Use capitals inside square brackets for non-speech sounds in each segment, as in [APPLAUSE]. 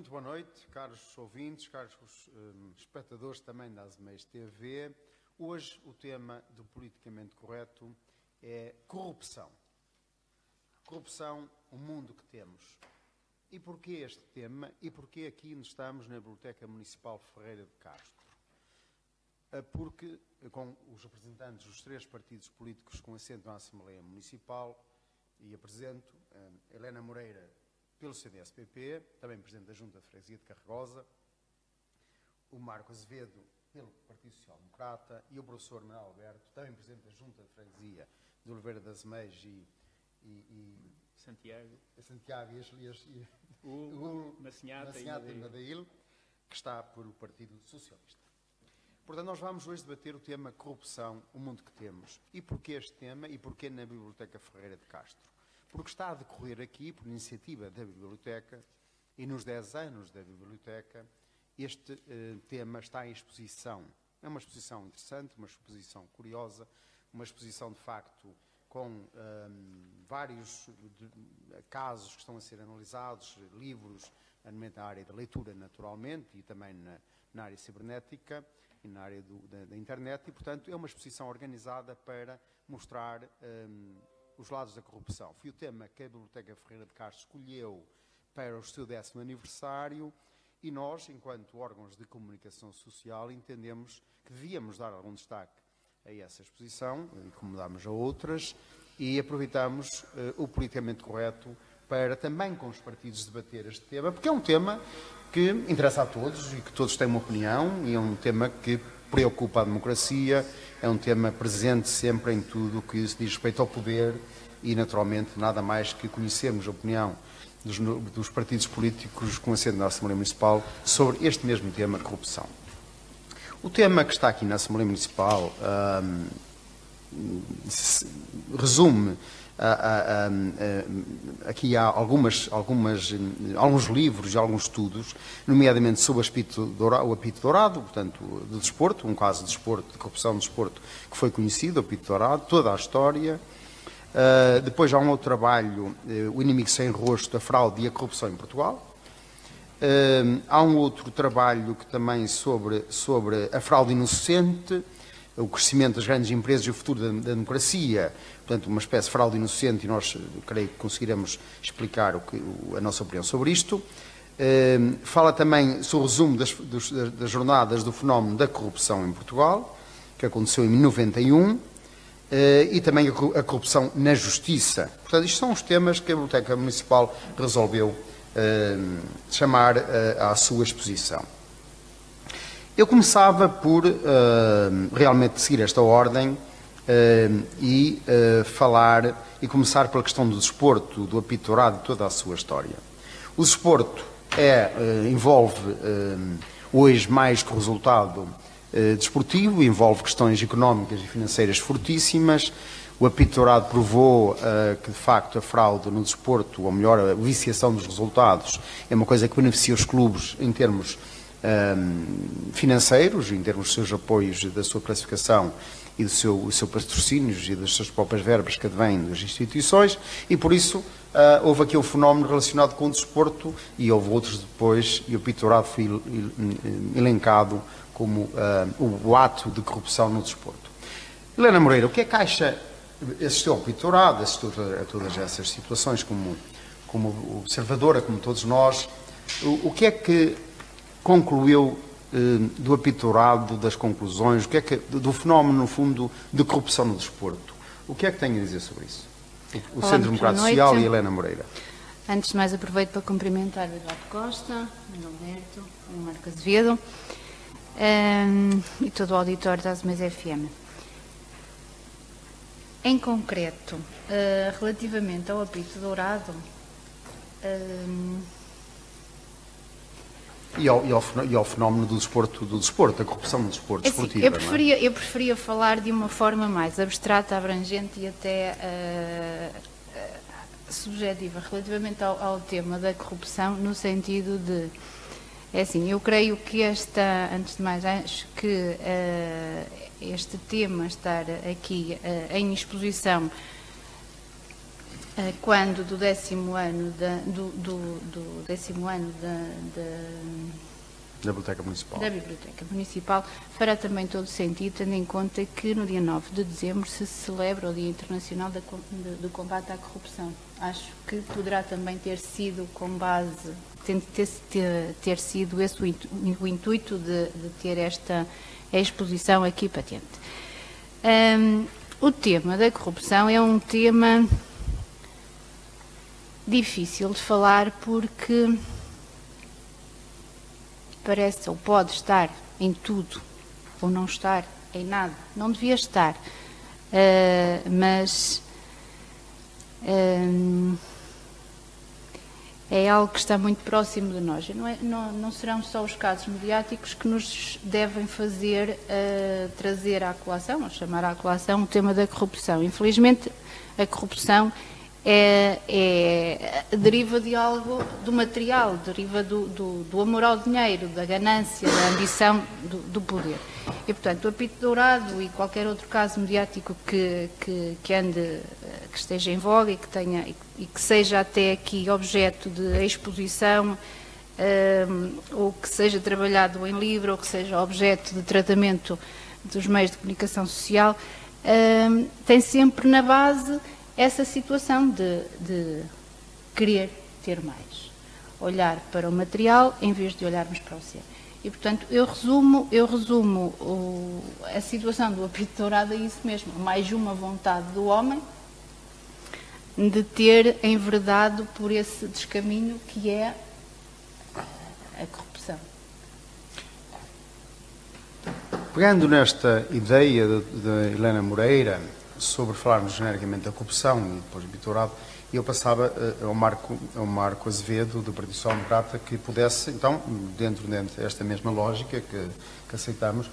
Muito boa noite, caros ouvintes, caros um, espectadores também da Azemeias TV. Hoje o tema do politicamente correto é corrupção. Corrupção, o mundo que temos. E porquê este tema e porquê aqui estamos na Biblioteca Municipal Ferreira de Castro? Ah, porque, com os representantes dos três partidos políticos com assento na Assembleia Municipal, e apresento um, Helena Moreira, pelo CDS-PP, também Presidente da Junta de Freguesia de Carregosa, o Marco Azevedo, pelo Partido Social Democrata, e o professor Manuel Alberto, também Presidente da Junta de Freguesia de Oliveira das Meias e, e, e Santiago, Santiago e, [LAUGHS] e, e o, o Macinhata, e Madail, que está por o Partido Socialista. Portanto, nós vamos hoje debater o tema corrupção, o mundo que temos. E porquê este tema e porquê na Biblioteca Ferreira de Castro? Porque está a decorrer aqui, por iniciativa da Biblioteca, e nos 10 anos da Biblioteca, este eh, tema está em exposição. É uma exposição interessante, uma exposição curiosa, uma exposição de facto com um, vários de, casos que estão a ser analisados, livros na área da leitura, naturalmente, e também na, na área cibernética e na área do, da, da, internet, e, portanto, é uma exposição organizada para mostrar um, os lados da corrupção. Foi o tema que a Biblioteca Ferreira de Castro escolheu para o seu décimo aniversário e nós, enquanto órgãos de comunicação social, entendemos que devíamos dar algum destaque a essa exposição, e como damos a outras, e aproveitamos uh, o politicamente correto para também com os partidos debater este tema, porque é um tema que interessa a todos e que todos têm uma opinião e é um tema que preocupa a democracia, é um tema presente sempre em tudo o que se diz respeito ao poder e, naturalmente, nada mais que conhecermos a opinião dos, dos partidos políticos com assento na Assembleia Municipal sobre este mesmo tema, corrupção. O tema que está aqui na Assembleia Municipal hum, resume aqui há algumas, algumas, alguns livros e alguns estudos, nomeadamente sobre o apito, dourado, portanto, do desporto, um caso de desporto, de corrupção de desporto que foi conhecido, o apito dourado, toda a história. Uh, depois há um outro trabalho, uh, O Inimigo Sem Rosto, a Fraude e a Corrupção em Portugal. Uh, há um outro trabalho que também sobre, sobre a fraude inocente, o crescimento das grandes empresas e o futuro da, da, democracia, portanto, uma espécie de fraude inocente, e nós, creio que conseguiremos explicar o que, o, a nossa opinião sobre isto. Uh, fala também sobre o resumo das, dos, das, jornadas do fenómeno da corrupção em Portugal, que aconteceu em 91, uh, e também a, a, corrupção na justiça. Portanto, isto são os temas que a Biblioteca Municipal resolveu uh, chamar à sua exposição. Eu começava por uh, realmente seguir esta ordem uh, e uh, falar e começar pela questão do desporto, do apitorado e toda a sua história. O desporto é, envolve hoje mais que o resultado desportivo, envolve questões económicas e financeiras fortíssimas. O apitorado provou que, de facto, a fraude no desporto, ou melhor, a viciação dos resultados, é uma coisa que beneficia os clubes em termos um, financeiros, em termos dos seus apoios, da sua classificação e do seu, seu patrocínios e das suas próprias verbas que advêm das instituições, e por isso uh, houve aqui um fenómeno relacionado com o desporto e houve outros depois, e o Pitorado foi elencado como uh, o, ato de corrupção no desporto. Helena Moreira, o que é que acha, assistiu ao Pitorado, assistiu a, a todas essas situações como, como observadora, como todos nós, o, o que é que concluiu eh, do apitorado, das conclusões, o que é que, do fenómeno, no fundo, de corrupção no desporto. O que é que tem a dizer sobre isso? O, Centro Democrático Social e Helena Moreira. Antes de mais, aproveito para cumprimentar o Eduardo Costa, o Alberto, o Marco Azevedo um, ehm, e todo o auditório da Azemais FM. Em concreto, uh, relativamente ao apito dourado, e ao, e, ao, e ao, fenómeno do desporto, do desporto, da corrupção no desporto assim, desportivo. Eu preferia, é? eu preferia falar de uma forma mais abstrata, abrangente e até uh, uh, subjetiva relativamente ao, ao, tema da corrupção, no sentido de. É assim, eu creio que esta, antes de mais, acho que uh, este tema estar aqui em exposição quando do décimo ano, da, do, do, do décimo ano da, da Biblioteca Municipal. Da Biblioteca Municipal, fará também todo sentido, tendo em conta que no dia 9 de dezembro se celebra o Dia Internacional da, do Combate à Corrupção. Acho que poderá também ter sido com base, ter, ter, ter sido esse o intuito de, de ter esta exposição aqui patente. Um, o tema da corrupção é um tema difícil de falar porque parece ou pode estar em tudo ou não estar em nada. Não devia estar, uh, mas uh, é algo que está muito próximo de nós. Não, é, não, não, serão só os casos mediáticos que nos devem fazer uh, trazer à colação, ou chamar à colação, o tema da corrupção. Infelizmente, a corrupção é, é, deriva de algo do material, deriva do, do, do, amor ao dinheiro, da ganância, da ambição do, do, poder. E, portanto, o apito dourado e qualquer outro caso mediático que, que, que ande, que esteja em voga e que, tenha, e que seja até aqui objeto de exposição, um, ou que seja trabalhado em livro, ou que seja objeto de tratamento dos meios de comunicação social, um, tem sempre na base essa situação de, de querer ter mais. Olhar para o material em vez de olharmos para o ser. E, portanto, eu resumo, eu resumo o, a situação do apito dourado a isso mesmo. Mais uma vontade do homem de ter enverdado por esse descaminho que é a corrupção. Pegando nesta ideia de, de Helena Moreira, sobre falarmos genericamente da corrupção e depois do bitorado, eu passava uh, ao, Marco, ao Marco Azevedo, do Partido Social Democrata, que pudesse, então, dentro, dentro desta mesma lógica que, que aceitamos,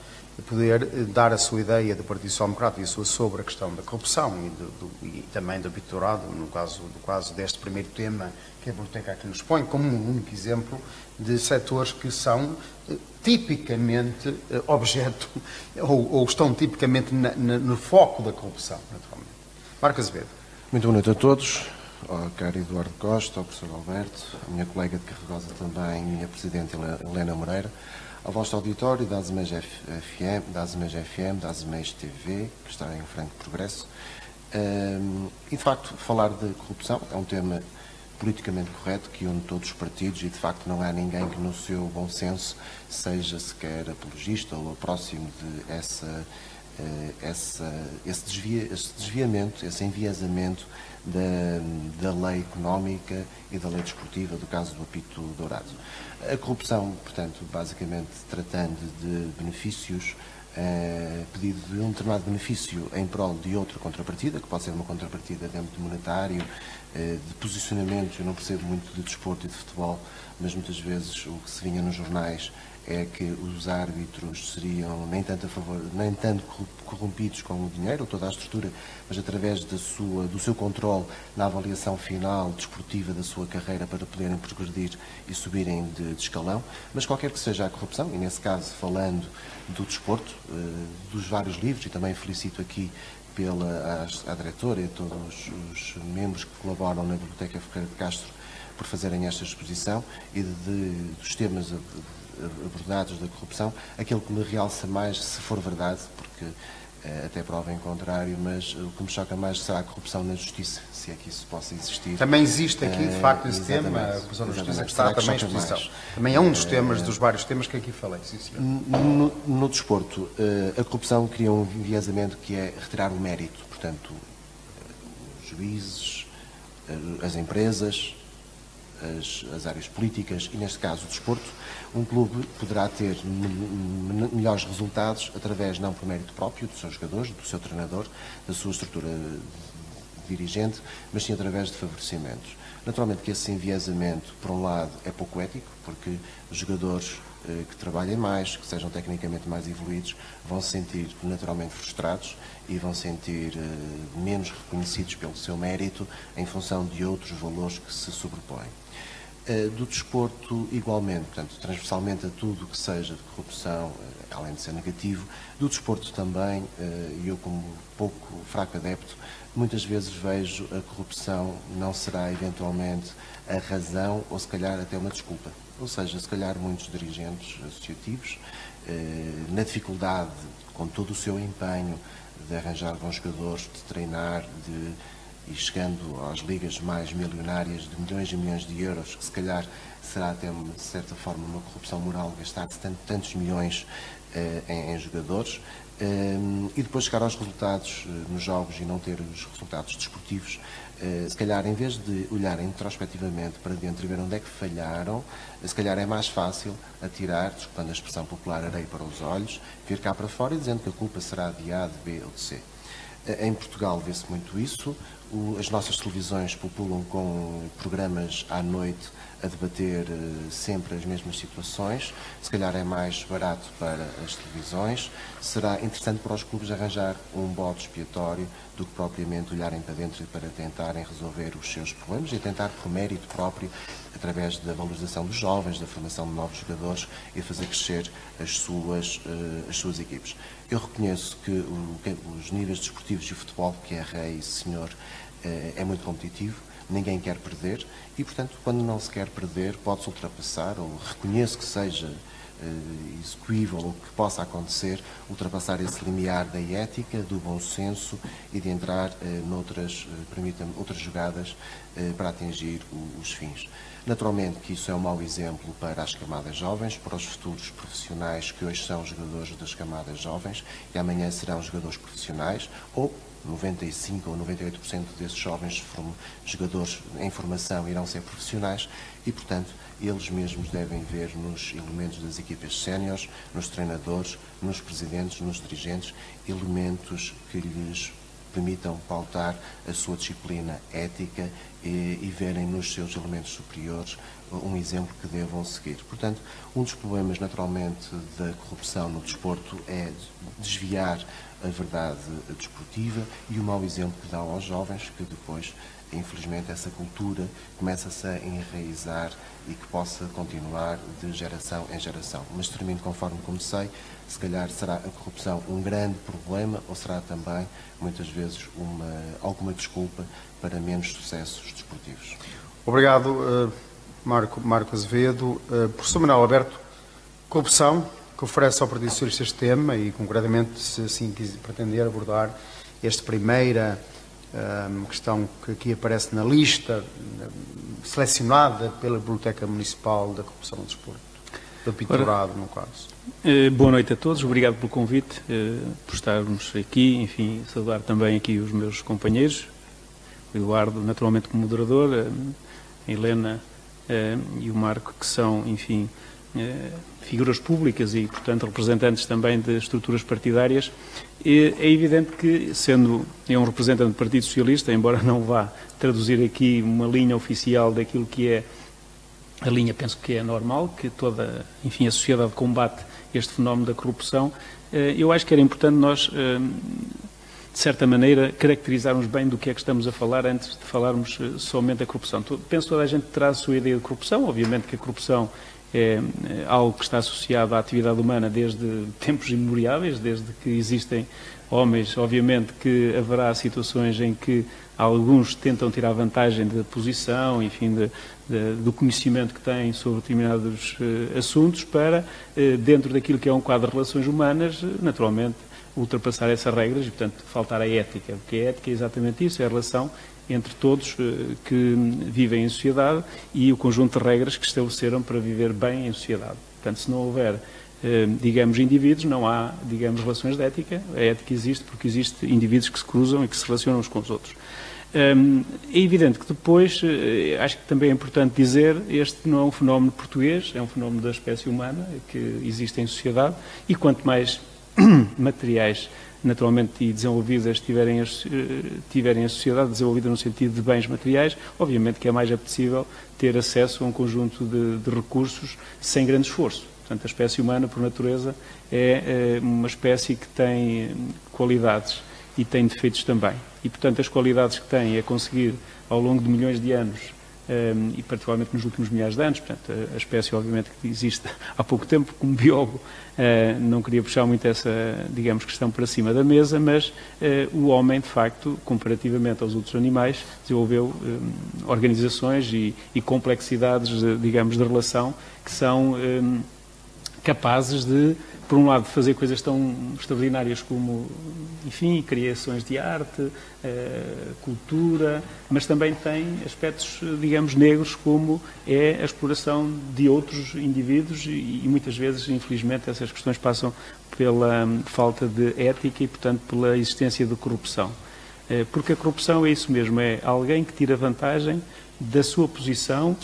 poder uh, dar a sua ideia do Partido Social Democrata e a sua sobre a questão da corrupção e, do, do, e também do bitorado, no caso, do caso deste primeiro tema que a Biblioteca aqui nos põe, como um único exemplo de setores que são tipicamente eh, objeto [LAUGHS] ou, ou estão tipicamente na, na, no foco da corrupção, naturalmente. Marcos Azevedo. Muito boa noite a todos, ao caro Eduardo Costa, ao professor Alberto, à minha colega de Carregosa também e a Presidente Helena Moreira, ao vosso auditório da Azemeis FM, da Azemeis FM, da Azemeis TV, que está em franco progresso. Um, e, de facto, falar de corrupção é um tema politicamente correto que une todos os partidos e de facto não há ninguém que no seu bom senso seja sequer apologista ou próximo de essa, eh, essa, esse, desvia, esse desviamento, esse enviesamento da, da lei económica e da lei desportiva, do caso do apito dourado. A corrupção, portanto, basicamente tratando de benefícios Uh, pedido de um determinado benefício em prol de outra contrapartida, que pode ser uma contrapartida de âmbito monetário, de posicionamento. Eu não percebo muito de desporto e de futebol, mas muitas vezes o que se vinha nos jornais é que os árbitros seriam nem tanto, a favor, nem tanto corrompidos com o dinheiro, toda a estrutura, mas através da sua, do seu controle na avaliação final desportiva da sua carreira para poderem progredir e subirem de, de escalão. Mas qualquer que seja a corrupção, e nesse caso falando do desporto, eh, dos vários livros, e também felicito aqui pela a, a diretora e todos os membros que colaboram na Biblioteca Ferreira de Castro por fazerem esta exposição e de, de, dos temas abordados da corrupção, aquele que me realça mais, se for verdade, porque até prova em contrário, mas o que me choca mais será a corrupção na justiça, se é que isso possa existir. Também existe aqui, de facto, esse tema, a corrupção na justiça, que está também em exposição. Também é um dos temas, dos vários temas que aqui falei. No, desporto, eh, a corrupção cria um enviesamento que é retirar o mérito, portanto, os juízes, as empresas, as, as, áreas políticas e, neste caso, o desporto, um clube poderá ter melhores resultados através, não por mérito próprio dos seus jogadores, do seu treinador, da sua estrutura dirigente, mas sim através de favorecimentos. Naturalmente que esse enviesamento, por um lado, é pouco ético, porque os jogadores eh, que trabalhem mais, que sejam tecnicamente mais evoluídos, vão se sentir naturalmente frustrados e vão sentir eh, menos reconhecidos pelo seu mérito em função de outros valores que se sobrepõem. Uh, do desporto, igualmente, portanto, transversalmente a tudo que seja de corrupção, uh, além de ser negativo, do desporto também, e eu, como pouco fraco adepto, muitas vezes vejo a corrupção não será eventualmente a razão ou se calhar até uma desculpa. Ou seja, se calhar muitos dirigentes associativos, na dificuldade, com todo o seu empenho de arranjar bons jogadores, de treinar, de e chegando às ligas mais milionárias de milhões e milhões de euros, que se calhar será até, de certa forma, uma corrupção moral gastar tanto, tantos milhões eh, em, em, jogadores, eh, e depois chegar aos resultados eh, nos jogos e não ter os resultados desportivos, eh, se calhar, em vez de olhar introspectivamente para dentro e ver onde é que falharam, se calhar é mais fácil atirar, desculpando a expressão popular, areia para os olhos, vir cá para fora e dizendo que a culpa será de A, de B ou de C. Em Portugal vê-se muito isso. as nossas televisões populam com programas à noite a debater eh, sempre as mesmas situações. Se calhar é mais barato para as televisões. Será interessante para os clubes arranjar um bode expiatório do que propriamente olharem para dentro para tentarem resolver os seus problemas e tentar por mérito próprio, através da valorização dos jovens, da formação de novos jogadores e fazer crescer as suas, uh, as suas equipes. Eu reconheço que, o, que os níveis desportivos de futebol, que é rei e senhor, uh, é muito competitivo ninguém quer perder e, portanto, quando não se quer perder, pode-se ultrapassar, ou reconheço que seja uh, execuível ou que possa acontecer, ultrapassar esse limiar da ética, do bom senso e de entrar uh, noutras, permita-me, outras jogadas para atingir os fins. Naturalmente que isso é um mau exemplo para as camadas jovens, para os futuros profissionais que hoje são jogadores das camadas jovens e amanhã serão jogadores profissionais ou 95 ou 98% desses jovens jogadores em formação irão ser profissionais e, portanto, eles mesmos devem ver nos elementos das equipas séniores, nos treinadores, nos presidentes, nos dirigentes, elementos que lhes permitam pautar a sua disciplina ética e, e, verem nos seus elementos superiores um exemplo que devam seguir. Portanto, um dos problemas, naturalmente, da corrupção no desporto é desviar a verdade desportiva e o mau exemplo que dão aos jovens, que depois, infelizmente, essa cultura começa-se a enraizar e que possa continuar de geração em geração. Mas termino conforme comecei, se calhar será a corrupção um grande problema ou será também, muitas vezes, uma, alguma desculpa para menos sucessos desportivos. Obrigado, uh, Marco, Marco Azevedo. Uh, professor Manuel Alberto, corrupção, que oferece ao Partido Socialista este tema e, concretamente, se assim pretender abordar esta primeira um, questão que aqui aparece na lista, selecionada pela Biblioteca Municipal da Corrupção do Desporto, do Pinturado, no caso. Eh, boa noite a todos, obrigado pelo convite, eh, por estarmos aqui, enfim, saudar também aqui os meus companheiros, Eduardo, naturalmente como moderador, eh, a Helena e o Marco, que são, enfim, figuras públicas e, portanto, representantes também de estruturas partidárias, é evidente que, sendo eu um representante do Partido Socialista, embora não vá traduzir aqui uma linha oficial daquilo que é a linha, penso que é normal, que toda, enfim, a sociedade combate este fenómeno da corrupção, eh, eu acho que era importante nós, eh, de certa maneira, caracterizarmos bem do que é que estamos a falar antes de falarmos eh, somente da corrupção. Penso que toda a gente traz a sua ideia de corrupção, obviamente que a corrupção é, é algo que está associado à atividade humana desde [LAUGHS] tempos imemoriáveis, desde que existem homens, obviamente que haverá situações em que alguns tentam tirar vantagem da posição, enfim, de, de, do conhecimento que têm sobre determinados uh, assuntos para, uh, dentro daquilo que é um quadro de relações humanas, naturalmente, ultrapassar essas regras e, portanto, faltar a ética. Porque a ética é exatamente isso, é a relação entre todos uh, que vivem em sociedade e o conjunto de regras que estabeleceram para viver bem em sociedade. Portanto, se não houver, uh, digamos, indivíduos, não há, digamos, relações de ética. A ética existe porque existem indivíduos que se cruzam e que se relacionam uns com os outros. Um, é evidente que depois, uh, acho que também é importante dizer, este não é um fenómeno português, é um fenómeno da espécie humana que existe em sociedade e quanto mais [CLEARS THROAT] materiais naturalmente e desenvolvidas tiverem, tiverem a sociedade desenvolvida no sentido de bens materiais, obviamente que é mais apetecível ter acesso a um conjunto de, de recursos sem grande esforço. Portanto, a espécie humana, por natureza, é, é uma espécie que tem qualidades e tem defeitos também. E, portanto, as qualidades que tem é conseguir, ao longo de milhões de anos, um, e particularmente nos últimos milhares de anos. Portanto, a, espécie, obviamente, que existe [LAUGHS] há pouco tempo, como biólogo, uh, não queria puxar muito essa, digamos, questão para cima da mesa, mas uh, o homem, de facto, comparativamente aos outros animais, desenvolveu um, organizações e, e, complexidades, digamos, de relação que são um, capazes de por um lado, fazer coisas tão extraordinárias como, enfim, criações de arte, eh, cultura, mas também tem aspectos, digamos, negros, como é a exploração de outros indivíduos e, muitas vezes, infelizmente, essas questões passam pela um, falta de ética e, portanto, pela existência de corrupção. Eh, porque a corrupção é isso mesmo, é alguém que tira vantagem da sua posição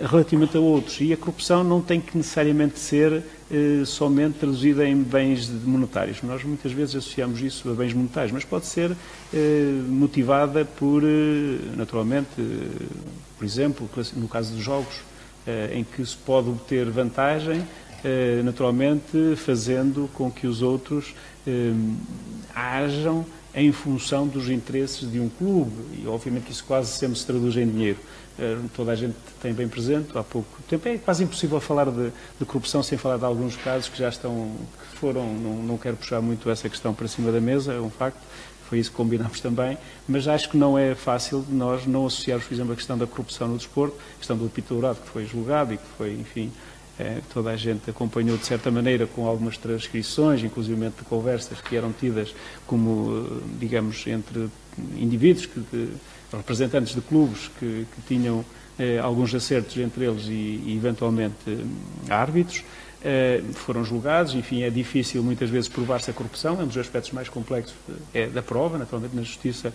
relativamente a outros. E a corrupção não tem que necessariamente ser eh, somente traduzida em bens monetários. Nós muitas vezes associamos isso a bens monetários, mas pode ser eh, motivada por, eh, naturalmente, por exemplo, no caso dos jogos, em que se pode obter vantagem, naturalmente, fazendo com que os outros hajam em função dos interesses de um clube. E, obviamente, isso quase sempre se traduz em dinheiro. Eh, toda a gente tem bem presente há pouco tempo. É quase impossível falar de, de, corrupção sem falar de alguns casos que já estão, que foram, não, não quero puxar muito essa questão para cima da mesa, é um facto, foi isso que combinámos também, mas acho que não é fácil nós não associarmos, por exemplo, a questão da corrupção no desporto, a questão do apito dourado que foi julgado e que foi, enfim, é, toda a gente acompanhou de certa maneira com algumas transcrições, inclusive de conversas que eram tidas como, eh, digamos, entre indivíduos que, que representantes de clubes que, que tinham eh, alguns acertos entre eles e, e eventualmente eh, árbitros, eh, foram julgados. Enfim, é difícil muitas vezes provar-se a corrupção, é um dos aspectos mais complexos é da prova. Naturalmente, na justiça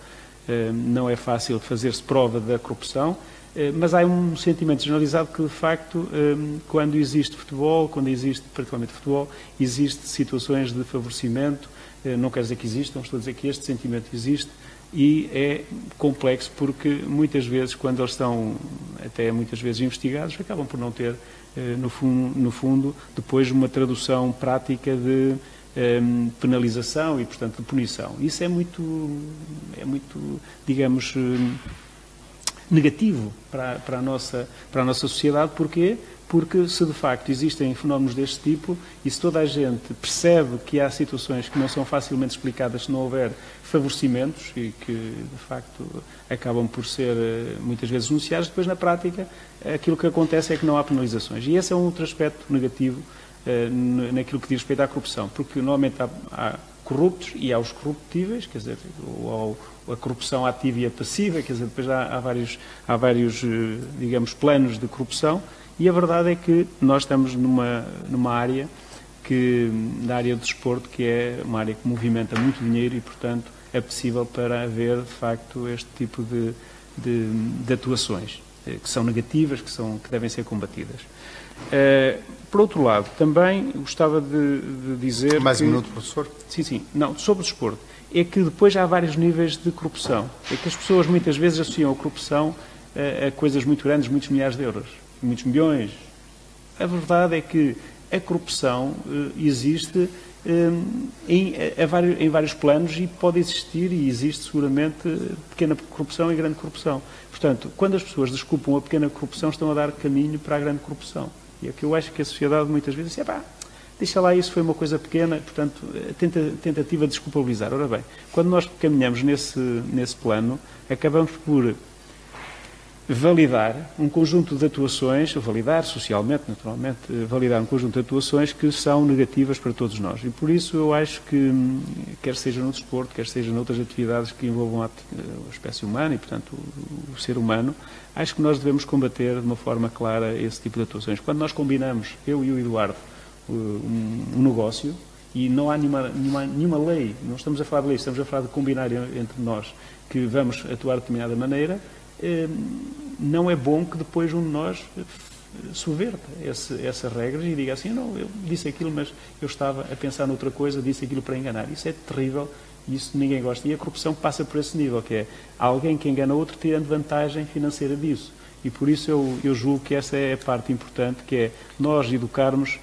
eh, não é fácil fazer-se prova da corrupção. Eh, mas há um sentimento generalizado que, de facto, eh, quando existe futebol, quando existe, particularmente futebol, existe situações de favorecimento, não quer dizer que existam, estou a dizer que este sentimento existe, e é complexo porque muitas vezes, quando eles estão até muitas vezes investigados, acabam por não ter, eh, no fundo, no fundo depois uma tradução prática de um, eh, penalização e, portanto, de punição. Isso é muito, é muito digamos, eh, negativo para, para, a nossa, para a nossa sociedade. Porquê? porque se de facto existem fenómenos deste tipo e se toda a gente percebe que há situações que não são facilmente explicadas se não houver favorecimentos e que de facto acabam por ser eh, muitas vezes denunciados, depois na prática aquilo que acontece é que não há penalizações. E esse é um outro aspecto negativo uh, naquilo que diz respeito à corrupção, porque normalmente há, há corruptos e há os corruptíveis, quer dizer, ou, ou a corrupção ativa e a passiva, quer dizer, depois há, há vários, há vários, eh, digamos, planos de corrupção e a verdade é que nós estamos numa, numa área que, da área do desporto, que é uma área que movimenta muito dinheiro e, portanto, é possível para haver, de facto, este tipo de, de, de atuações, eh, que são negativas, que, são, que devem ser combatidas. Uh, por outro lado, também gostava de, de dizer. Mais que, um minuto, professor. Sim, sim. Não, sobre o desporto. É que depois há vários níveis de corrupção. É que as pessoas muitas vezes associam a corrupção a, a coisas muito grandes, muitos milhares de euros muitos milhões. A verdade é que a corrupção uh, existe eh, em, a, a vários, em, vários, planos e pode existir e existe seguramente pequena corrupção e grande corrupção. Portanto, quando as pessoas desculpam a pequena corrupção, estão a dar caminho para a grande corrupção. E é que eu acho que a sociedade muitas vezes diz, deixa lá, isso foi uma coisa pequena, portanto, tenta, tentativa de desculpabilizar. Ora bem, quando nós caminhamos nesse, nesse plano, acabamos por validar um conjunto de atuações, validar socialmente, naturalmente, validar um conjunto de atuações que são negativas para todos nós. E por isso eu acho que, hum, quer seja no desporto, quer seja noutras atividades que envolvam a, espécie humana e, portanto, o, ser humano, acho que nós devemos combater de uma forma clara esse tipo de atuações. Quando nós combinamos, eu e o Eduardo, um, um negócio, e não há nenhuma, nenhuma, nenhuma lei, não estamos a falar de lei, estamos a falar de combinar entre nós que vamos atuar de determinada maneira, não é bom que depois um de nós subverta esse, essa regra e diga assim, não, eu disse aquilo, mas eu estava a pensar noutra coisa, disse aquilo para enganar. Isso é terrível, isso ninguém gosta. E a corrupção passa por esse nível, que é alguém que engana outro tirando vantagem financeira disso. E por isso eu, eu julgo que essa é a parte importante, que é nós educarmos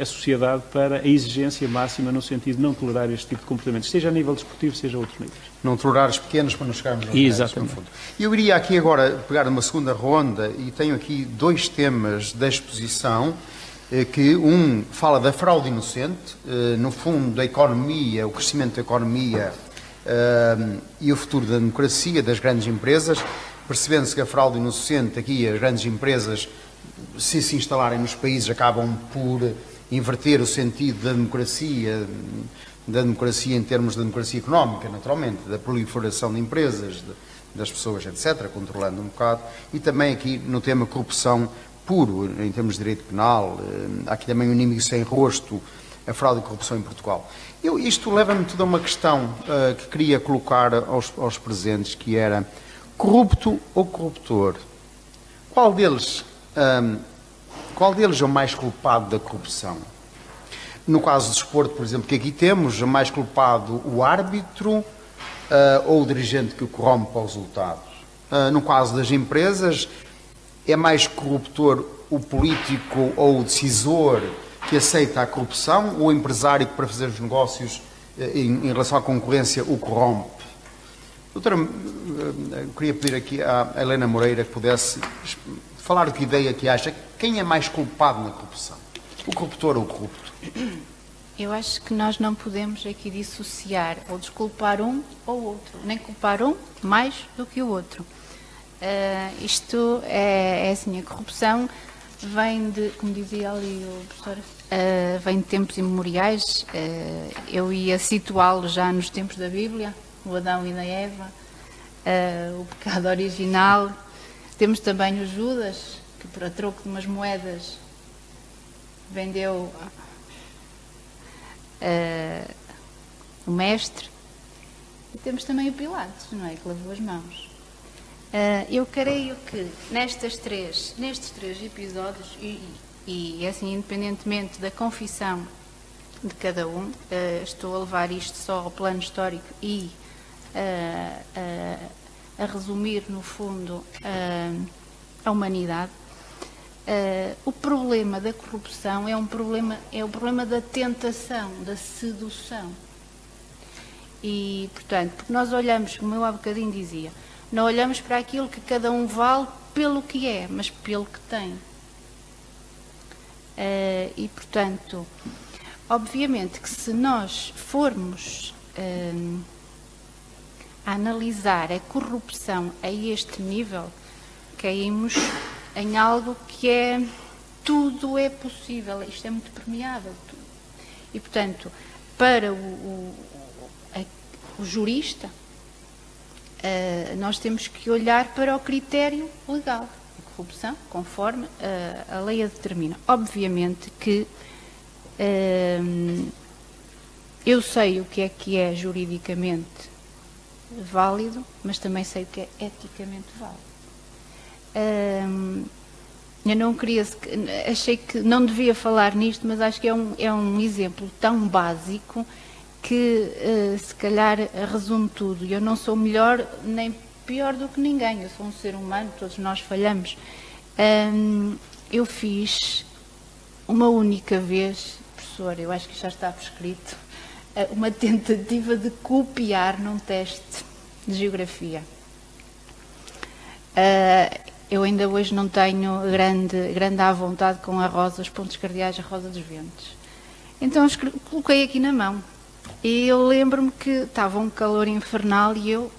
a sociedade para a exigência máxima no sentido de não tolerar este tipo de comportamentos, seja a nível desportivo, seja a outros níveis. Não tolerar os pequenos para não chegarmos aos Exatamente. grandes, Eu iria aqui agora pegar uma segunda ronda e tenho aqui dois temas da exposição eh, que um fala da fraude inocente, eh, no fundo da economia, o crescimento da economia eh, e o futuro da democracia das grandes empresas, percebendo-se que a fraude inocente aqui as grandes empresas se se instalarem nos países, acabam por inverter o sentido da democracia, da democracia em termos de democracia económica, naturalmente, da proliferação de empresas, de, das pessoas, etc., controlando um bocado, e também aqui no tema corrupção puro, em termos de direito penal, eh, há aqui também um inimigo sem rosto, a fraude e corrupção em Portugal. Eu, isto leva-me toda uma questão uh, que queria colocar aos, aos presentes, que era corrupto ou corruptor? Qual deles um, qual deles é o mais culpado da corrupção? No caso do desporto, por exemplo, que aqui temos, é mais culpado o árbitro uh, ou o dirigente que corrompe o resultado? Uh, no caso das empresas, é mais corruptor o político ou o decisor que aceita a corrupção ou o empresário que, para fazer os negócios uh, em, em, relação à concorrência, o corrompe? Doutora, eu queria pedir aqui à Helena Moreira que pudesse falar de que ideia que acha, quem é mais culpado na corrupção? O corruptor ou o corrupto? Eu acho que nós não podemos aqui dissociar ou desculpar um ou outro, nem culpar um mais do que o outro. Uh, isto é, é assim, a corrupção vem de, como dizia ali o professor, uh, vem de tempos imemoriais. Uh, eu ia situá-lo já nos tempos da Bíblia, o Adão e a Eva, o pecado original, temos também o Judas, que por a troco de umas moedas vendeu uh, o mestre. E temos também o Pilatos, não é? Que lavou as mãos. Uh, eu creio que nestas três, nestes três episódios, e, e assim, independentemente da confissão de cada um, uh, estou a levar isto só ao plano histórico e uh, a resumir, no fundo, a humanidade. Uh, o problema da corrupção é um problema é o problema da tentação, da sedução. E, portanto, porque nós olhamos, como eu há bocadinho dizia, não olhamos para aquilo que cada um vale pelo que é, mas pelo que tem. Uh, e, portanto, obviamente que se nós formos uh, a analisar a corrupção a este nível, caímos em algo que é tudo é possível, isto é muito permeável. E, portanto, para o, o, a, o jurista, uh, nós temos que olhar para o critério legal de corrupção, conforme uh, a lei a determina. Obviamente que uh, eu sei o que é que é juridicamente válido, mas também sei o que é eticamente válido. eu não queria, achei que não devia falar nisto, mas acho que é um, é um exemplo tão básico que uh, se calhar resume tudo. Eu não sou melhor nem pior do que ninguém, eu sou um ser humano, todos nós falhamos. Um, eu fiz uma única vez, professor, eu acho que já está prescrito, uma tentativa de copiar num teste de geografia. Uh, eu ainda hoje não tenho grande, grande à vontade com a rosa, os pontos cardeais, a rosa dos ventos. Então coloquei aqui na mão. E eu lembro-me que estava um calor infernal e eu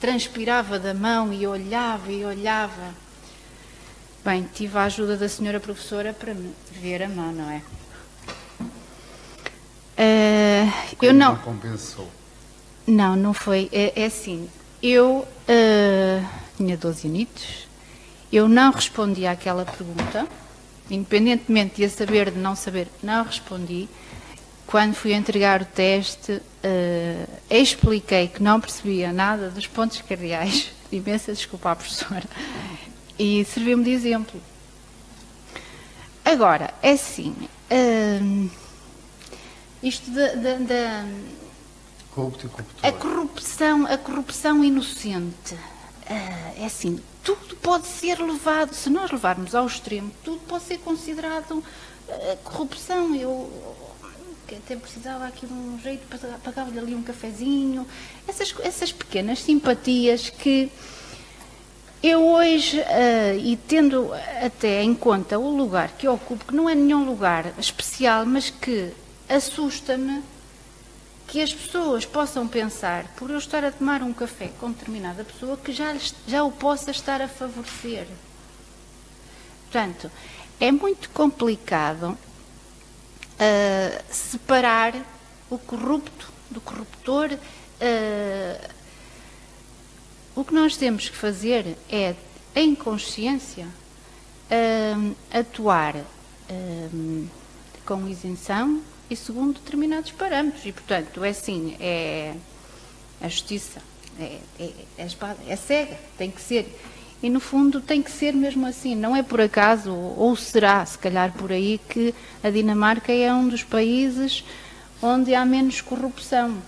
transpirava da mão e olhava e olhava. Bem, tive a ajuda da senhora professora para me ver a mão, não é? Uh, eu não. compensou. Não, não foi. É, é assim. Eu uh, tinha 12 anos. Eu não respondi àquela pergunta, independentemente de saber de não saber, não respondi. Quando fui entregar o teste, uh, expliquei que não percebia nada dos pontos cardeais. [LAUGHS] Imensa desculpa à professora. E serviu-me de exemplo. Agora, é assim. Uh, isto da. A corrupção, a corrupção inocente. Uh, é assim, tudo pode ser levado, se nós levarmos ao extremo, tudo pode ser considerado A corrupção, eu até precisava aqui de um jeito, pagava-lhe ali um cafezinho, essas, essas pequenas simpatias que eu hoje, uh, e tendo até em conta o lugar que ocupo, que não é nenhum lugar especial, mas que assusta-me que as pessoas possam pensar, por eu estar a tomar um café com determinada pessoa, que já, já o possa estar a favorecer. Portanto, é muito complicado uh, separar o corrupto do corruptor. Uh, o que nós temos que fazer é, em consciência, uh, atuar com isenção e segundo determinados parâmetros. E, portanto, é assim, é a justiça, é, é, é, espada, é cega, tem que ser. E, no fundo, tem que ser mesmo assim. Não é por acaso, ou será, se calhar, por aí, que a Dinamarca é um dos países onde há menos corrupção.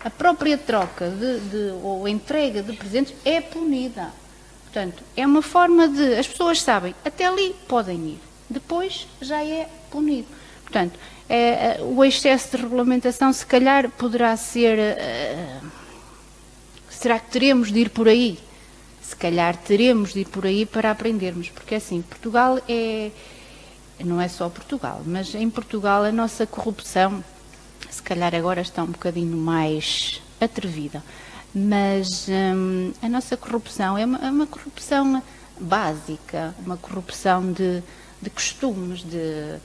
A própria troca de, de, ou entrega de presentes é punida. Portanto, é uma forma de. As pessoas sabem, até ali podem ir. Depois já é punido. Portanto, é, é, o excesso de regulamentação, se calhar, poderá ser. É, será que teremos de ir por aí? Se calhar teremos de ir por aí para aprendermos, porque assim, Portugal é. Não é só Portugal, mas em Portugal a nossa corrupção, se calhar agora está um bocadinho mais atrevida, mas hum, a nossa corrupção é uma, é uma, corrupção básica, uma corrupção de, de costumes, de,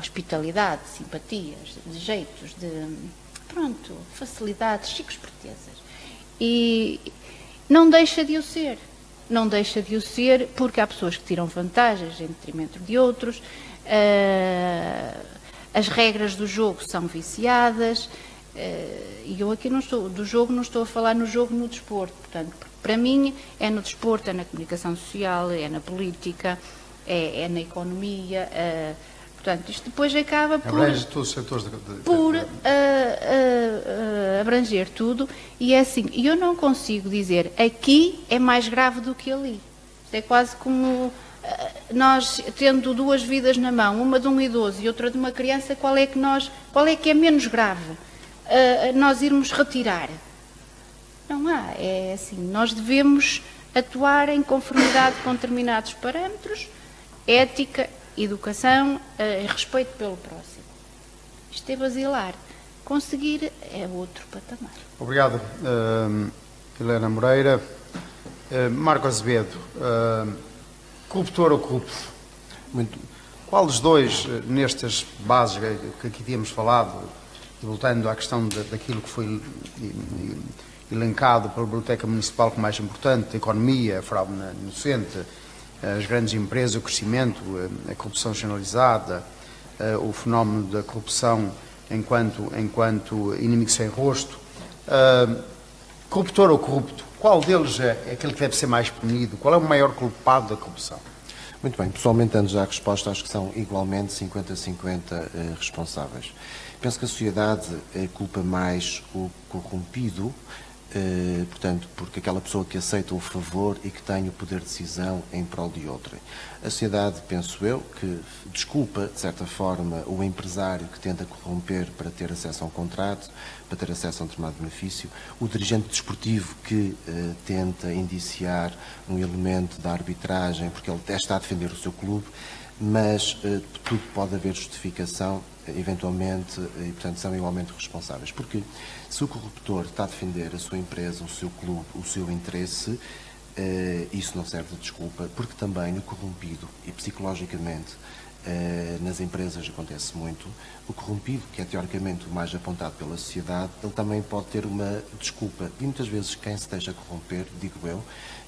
hospitalidade, simpatias, de jeitos, de pronto, facilidades, chicos pretesas. E não deixa de o ser. Não deixa de o ser porque há pessoas que tiram vantagens em detrimento de outros, uh, as regras do jogo são viciadas, uh, e eu aqui não estou, do jogo não estou a falar no jogo no desporto, portanto, para mim é no desporto, é na comunicação social, é na política, é, é na economia, uh, Portanto, isto depois acaba por, Abrange todos os setores de, de, por uh, uh, uh, abranger tudo e é assim, eu não consigo dizer aqui é mais grave do que ali. Isto é quase como nós tendo duas vidas na mão, uma de um idoso e outra de uma criança, qual é que nós, qual é que é menos grave? nós irmos retirar. Não há, é assim, nós devemos atuar em conformidade com determinados parâmetros, ética educação uh, respeito pelo próximo. Isto é basilar. Conseguir é outro patamar. Obrigado, uh, Helena Moreira. Uh, Marco Azevedo, uh, corruptor ou corrupto? Muito. Qual dos dois, nestas bases que aqui tínhamos falado, voltando à questão de, daquilo que foi elencado pela Biblioteca Municipal como mais importante, a economia, a fraude inocente, as grandes empresas, o crescimento, a corrupção generalizada, o fenómeno da corrupção enquanto, enquanto inimigo sem rosto. Corruptor ou corrupto, qual deles é, é aquele que deve ser mais punido? Qual é o maior culpado da corrupção? Muito bem, pessoalmente, antes da resposta, acho que são igualmente 50-50 eh, responsáveis. Penso que a sociedade eh, culpa mais o corrompido eh, portanto, porque aquela pessoa que aceita o favor e que tem o poder de decisão em prol de outra. A sociedade, penso eu, que desculpa, de certa forma, o empresário que tenta corromper para ter acesso a um contrato, para ter acesso a um determinado benefício, o dirigente desportivo que eh, tenta indiciar um elemento da arbitragem porque ele está a defender o seu clube, mas eh, tudo pode haver justificação, eventualmente, e portanto são igualmente responsáveis. Porque se o corruptor está a defender a sua empresa, o seu clube, o seu interesse, eh, isso não serve de desculpa, porque também no corrompido e psicologicamente eh, nas empresas acontece muito, o corrompido, que é teoricamente o mais apontado pela sociedade, ele também pode ter uma desculpa. E muitas vezes quem se deixa corromper, digo eu,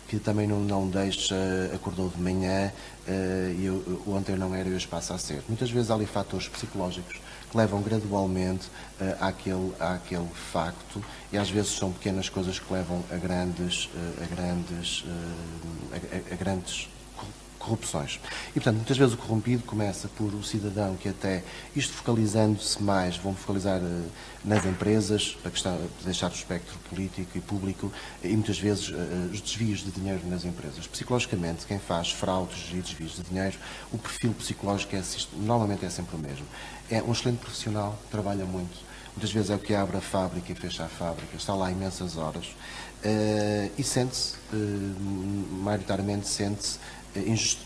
que também não, não deixa, acordou de manhã uh, e eu, ontem não era e hoje passa a ser. Muitas vezes há ali fatores psicológicos que levam gradualmente uh, àquele, àquele facto e às vezes são pequenas coisas que levam a grandes, uh, a grandes, a, a, grandes corrupções. E, portanto, muitas vezes o corrompido começa por o cidadão que até, isto focalizando-se mais, vão focalizar uh, nas empresas, para deixar o espectro político e público, e muitas vezes uh, os desvios de dinheiro nas empresas. Psicologicamente, quem faz fraudes e desvios de dinheiro, o perfil psicológico é, normalmente é sempre o mesmo. É um excelente profissional, trabalha muito, muitas vezes é o que abre a fábrica e fecha a fábrica, está lá imensas horas, uh, e sente-se, uh, maioritariamente sente-se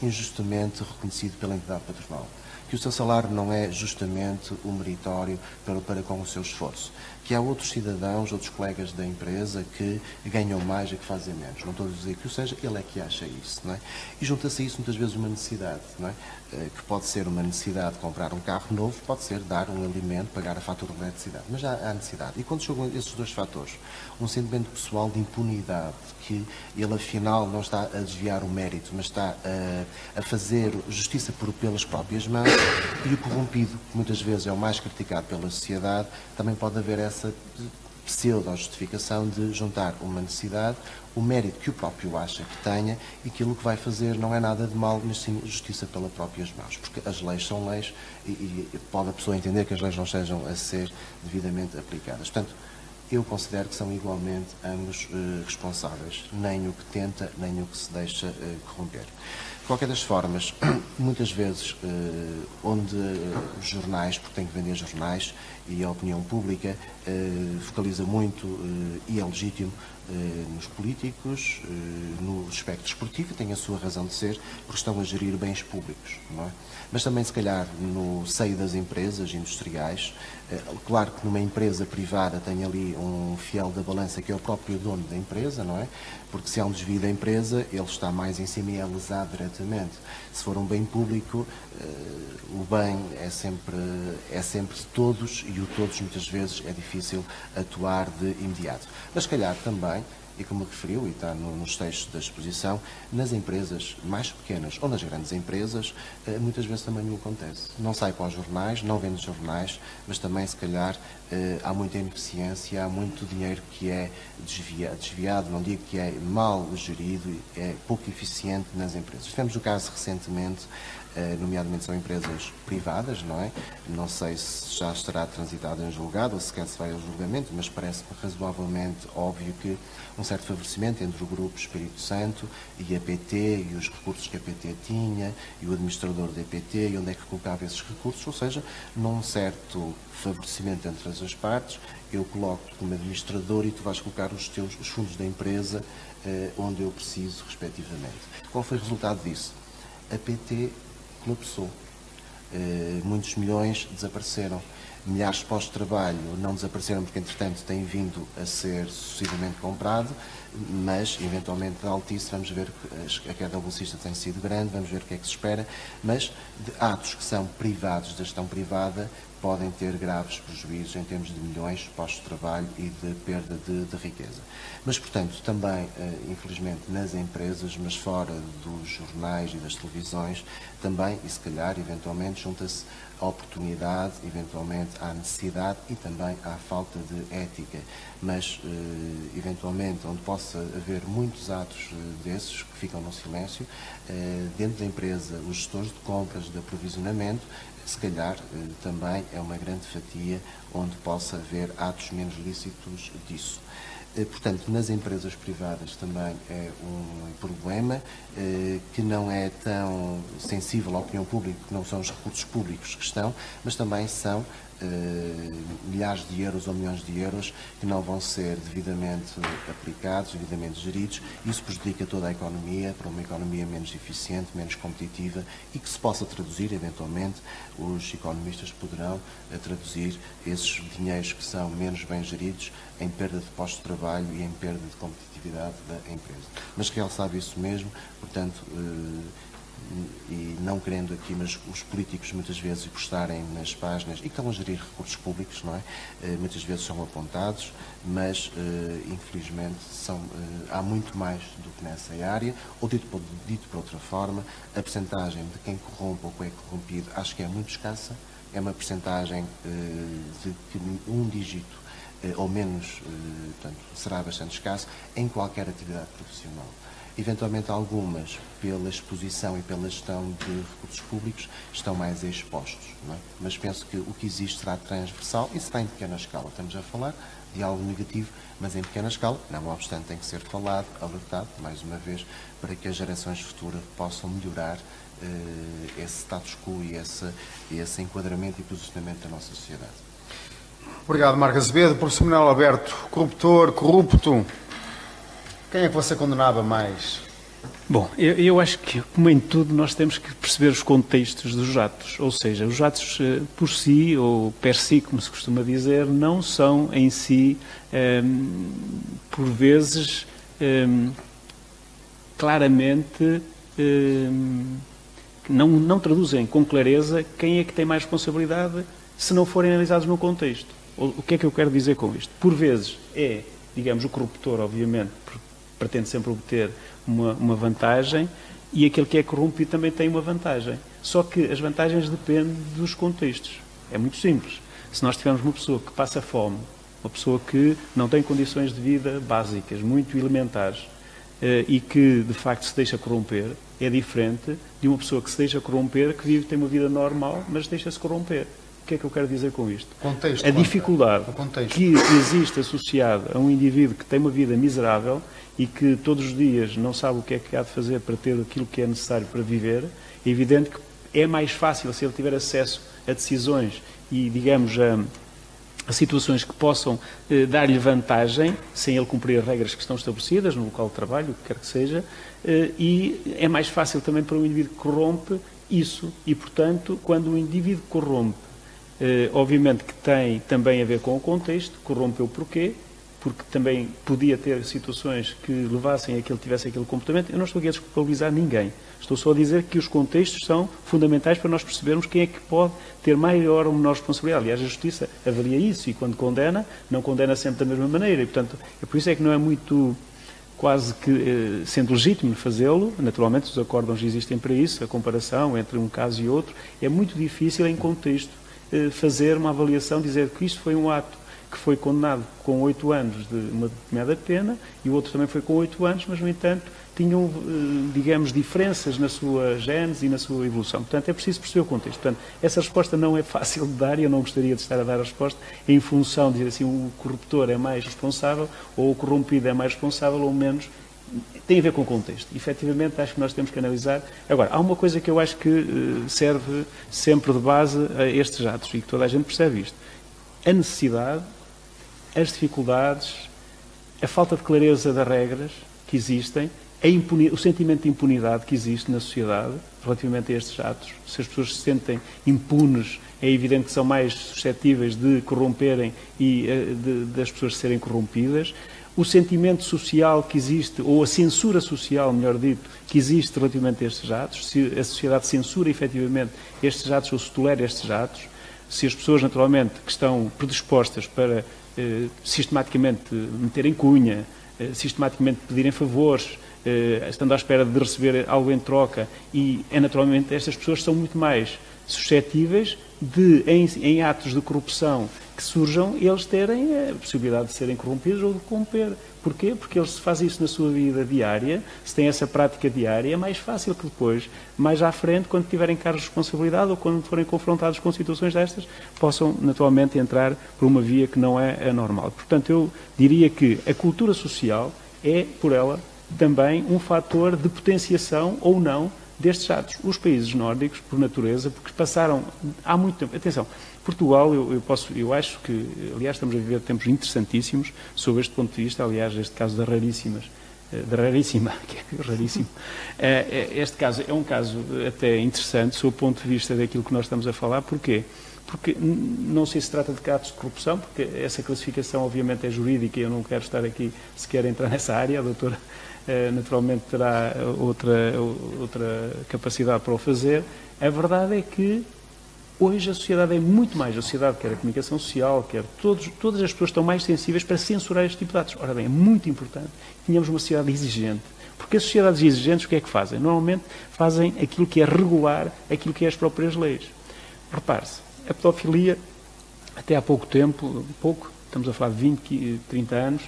injustamente reconhecido pela entidade patronal. Que o seu salário não é justamente o meritório para, para com o seu esforço que há outros cidadãos, outros colegas da empresa que ganham mais e que fazem menos. Não estou a dizer que o seja, ele é que acha isso. Não é? E junta-se a isso muitas vezes uma necessidade, não é? Eh, que pode ser uma necessidade de comprar um carro novo, pode ser dar um alimento, pagar a fatura de eletricidade. Mas já há necessidade. E quando chegam esses dois fatores, um sentimento pessoal de impunidade, que ele afinal não está a desviar o mérito, mas está a, a fazer justiça por, pelas próprias mãos, e o corrompido, que muitas vezes é o mais criticado pela sociedade, também pode haver essa pseudo-justificação de juntar uma necessidade, o mérito que o próprio acha que tenha e aquilo que vai fazer não é nada de mal, mas sim justiça pelas próprias mãos. Porque as leis são leis e, e pode a pessoa entender que as leis não sejam a ser devidamente aplicadas. Portanto, eu considero que são igualmente ambos eh, responsáveis, nem o que tenta, nem o que se deixa eh, corromper. De qualquer das formas, [CLEARS THROAT] muitas vezes, eh, onde os jornais, porque tem que vender jornais, e a opinião pública eh, focaliza muito, eh, e é legítimo, eh, nos políticos, no espectro esportivo, tem a sua razão de ser, porque estão a gerir bens públicos, não é? Mas também, se calhar, no seio das empresas industriais, claro que numa empresa privada tem ali um fiel da balança que é o próprio dono da empresa, não é? Porque se há um desvio da empresa, ele está mais em cima e é lesado diretamente. Se for um bem público, o bem é sempre, é sempre de todos e o todos muitas vezes é difícil atuar de imediato. Mas calhar também, e como referiu, e está no, nos textos da exposição, nas empresas mais pequenas ou nas grandes empresas, eh, muitas vezes também não acontece. Não sai para os jornais, não vende jornais, mas também, se calhar, eh, há muita ineficiência, há muito dinheiro que é desviado, não digo que é mal gerido, é pouco eficiente nas empresas. Tivemos o caso recentemente nomeadamente são empresas privadas, não é? Não sei se já estará transitado em julgado ou sequer se vai ao julgamento, mas parece-me razoavelmente óbvio que um certo favorecimento entre o Grupo Espírito Santo e a PT e os recursos que a PT tinha e o administrador da PT e onde é que colocava esses recursos, ou seja, num certo favorecimento entre as partes, eu coloco-te como administrador e tu vais colocar os teus os fundos da empresa eh, onde eu preciso, respectivamente. Qual foi o resultado disso? A PT colapsou. Uh, muitos milhões desapareceram. Milhares de postos de trabalho não desapareceram porque, entretanto, têm vindo a ser sucessivamente comprado, mas, eventualmente, de Altice, vamos ver que a queda bolsista tem sido grande, vamos ver o que é que se espera, mas atos que são privados, da gestão privada, podem ter graves prejuízos em termos de milhões de postos de trabalho e de perda de, de riqueza. Mas, portanto, também, eh, infelizmente, nas empresas, mas fora dos jornais e das televisões, também, e se calhar, eventualmente, junta-se a oportunidade, eventualmente à necessidade e também à falta de ética. Mas, eh, eventualmente, onde possa haver muitos atos eh, desses que ficam no silêncio, dentro da empresa, os gestores de compras, de aprovisionamento, se calhar também é uma grande fatia onde possa haver atos menos lícitos disso. Eh, portanto, nas empresas privadas também é um problema eh, que não é tão sensível à opinião pública, que não são os recursos públicos que estão, mas também são milhares de euros ou milhões de euros que não vão ser devidamente aplicados, devidamente geridos. Isso prejudica toda a economia para uma economia menos eficiente, menos competitiva e que se possa traduzir, eventualmente, os economistas poderão eh, traduzir esses dinheiros que são menos bem geridos em perda de postos de trabalho e em perda de competitividade da empresa. Mas Real sabe isso mesmo, portanto, eh, e não querendo aqui, mas os políticos muitas vezes postarem nas páginas e que estão a gerir recursos públicos, não é? Eh, muitas vezes são apontados, mas eh, infelizmente são, eh, há muito mais do que nessa área, ou dito por, dito por outra forma, a percentagem de quem corrompe ou quem é corrompido acho que é muito escassa, é uma percentagem de que um dígito ou menos, portanto, será bastante escasso em qualquer atividade profissional. Eventualmente algumas, pela exposição e pela gestão de recursos públicos, estão mais expostos. É? Mas penso que o que existe será transversal e será em pequena escala. Estamos a falar de algo negativo, mas em pequena escala, não obstante, tem que ser falado, alertado, mais uma vez, para que as gerações futuras possam melhorar eh, esse status quo e esse, esse enquadramento e posicionamento da nossa sociedade. Obrigado, Marcos Azevedo. Professor Manuel Alberto, corruptor, corrupto, quem é que você condenava mais? Bom, eu, eu, acho que, como em tudo, nós temos que perceber os contextos dos atos. Ou seja, os atos eh, por si, ou per si, como se costuma dizer, não são em si, ehm, por vezes, ehm, claramente, ehm, não, não traduzem com clareza quem é que tem mais responsabilidade se não forem analisados no contexto. O que é que eu quero dizer com isto? Por vezes é, digamos, o corruptor, obviamente, pretende sempre obter uma, uma vantagem e aquele que é corrompido também tem uma vantagem. Só que as vantagens dependem dos contextos. É muito simples. Se nós tivermos uma pessoa que passa fome, uma pessoa que não tem condições de vida básicas, muito elementares, eh, e que de facto se deixa corromper, é diferente de uma pessoa que se deixa corromper, que vive, tem uma vida normal, mas deixa-se corromper. O que é que eu quero dizer com isto? Contexto, a dificuldade que existe associada a um indivíduo que tem uma vida miserável e que todos os dias não sabe o que é que há de fazer para ter aquilo que é necessário para viver, é evidente que é mais fácil se ele tiver acesso a decisões e, digamos, a, a situações que possam eh, dar-lhe vantagem, sem ele cumprir as regras que estão estabelecidas no local de trabalho, o que quer que seja, eh, e é mais fácil também para um indivíduo que corrompe isso. E, portanto, quando o indivíduo corrompe, eh, obviamente que tem também a ver com o contexto, corrompeu porquê, porque também podia ter situações que levassem a que ele tivesse aquele comportamento. Eu não estou aqui a desculpabilizar ninguém. Estou só a dizer que os contextos são fundamentais para nós percebermos quem é que pode ter maior ou menor responsabilidade. Aliás, a Justiça avalia isso e quando condena, não condena sempre da mesma maneira. E, portanto, é por isso é que não é muito quase que eh, sendo legítimo fazê-lo, naturalmente os acórdãos existem para isso, a comparação entre um caso e outro, é muito difícil em contexto eh, fazer uma avaliação, dizer que isto foi um ato que foi condenado com oito anos de uma determinada pena e o outro também foi com oito anos, mas, no entanto, tinham, eh, digamos, diferenças na sua gênese e na sua evolução. Portanto, é preciso perceber o contexto. Portanto, essa resposta não é fácil de dar e eu não gostaria de estar a dar a resposta em função de dizer assim, o corruptor é mais responsável ou o corrompido é mais responsável ou menos. Tem a ver com o contexto. Efetivamente, acho que nós temos que analisar. Agora, há uma coisa que eu acho que eh, serve sempre de base a estes atos e que toda a gente percebe isto. A necessidade as dificuldades, a falta de clareza das regras que existem, o sentimento de impunidade que existe na sociedade relativamente a estes atos. Se as pessoas se sentem impunes, é evidente que são mais suscetíveis de corromperem e eh, das pessoas serem corrompidas. O sentimento social que existe, ou a censura social, melhor dito, que existe relativamente a estes atos, se a sociedade censura efetivamente estes atos ou se tolera estes atos, se as pessoas, naturalmente, que estão predispostas para eh, sistematicamente meterem cunha, eh, sistematicamente pedirem favores, eh, estando à espera de receber algo em troca, e é naturalmente estas pessoas são muito mais suscetíveis de, em, em, atos de corrupção que surjam, eles terem a possibilidade de serem corrompidos ou de corromper. Porquê? Porque eles fazem isso na sua vida diária, se têm essa prática diária, é mais fácil que depois, mais à frente, quando tiverem cargos de responsabilidade ou quando forem confrontados com situações destas, possam naturalmente entrar por uma via que não é a normal. Portanto, eu diria que a cultura social é, por ela, também um fator de potenciação ou não destes atos. Os países nórdicos, por natureza, porque passaram há muito tempo. Atenção, Portugal, eu, eu, posso, eu acho que, aliás, estamos a viver tempos interessantíssimos sob este ponto de vista, aliás, este caso das raríssimas, eh, da raríssima, [LAUGHS] que é raríssimo. Eh, eh, este caso é um caso até interessante sob o ponto de vista daquilo que nós estamos a falar. Porquê? Porque não sei se trata de casos de corrupção, porque essa classificação obviamente é jurídica e eu não quero estar aqui sequer a entrar [LAUGHS] nessa área, a doutora naturalmente terá outra, outra capacidade para o fazer. A verdade é que hoje a sociedade é muito mais, a sociedade, quer a comunicação social, quer todos, todas as pessoas estão mais sensíveis para censurar este tipo de atos. Ora bem, é muito importante que tenhamos uma sociedade exigente. Porque as sociedades exigentes o que é que fazem? Normalmente fazem aquilo que é regular, aquilo que é as próprias leis. Repare-se, a pedofilia, até há pouco tempo, pouco, estamos a falar de 20, 30 anos,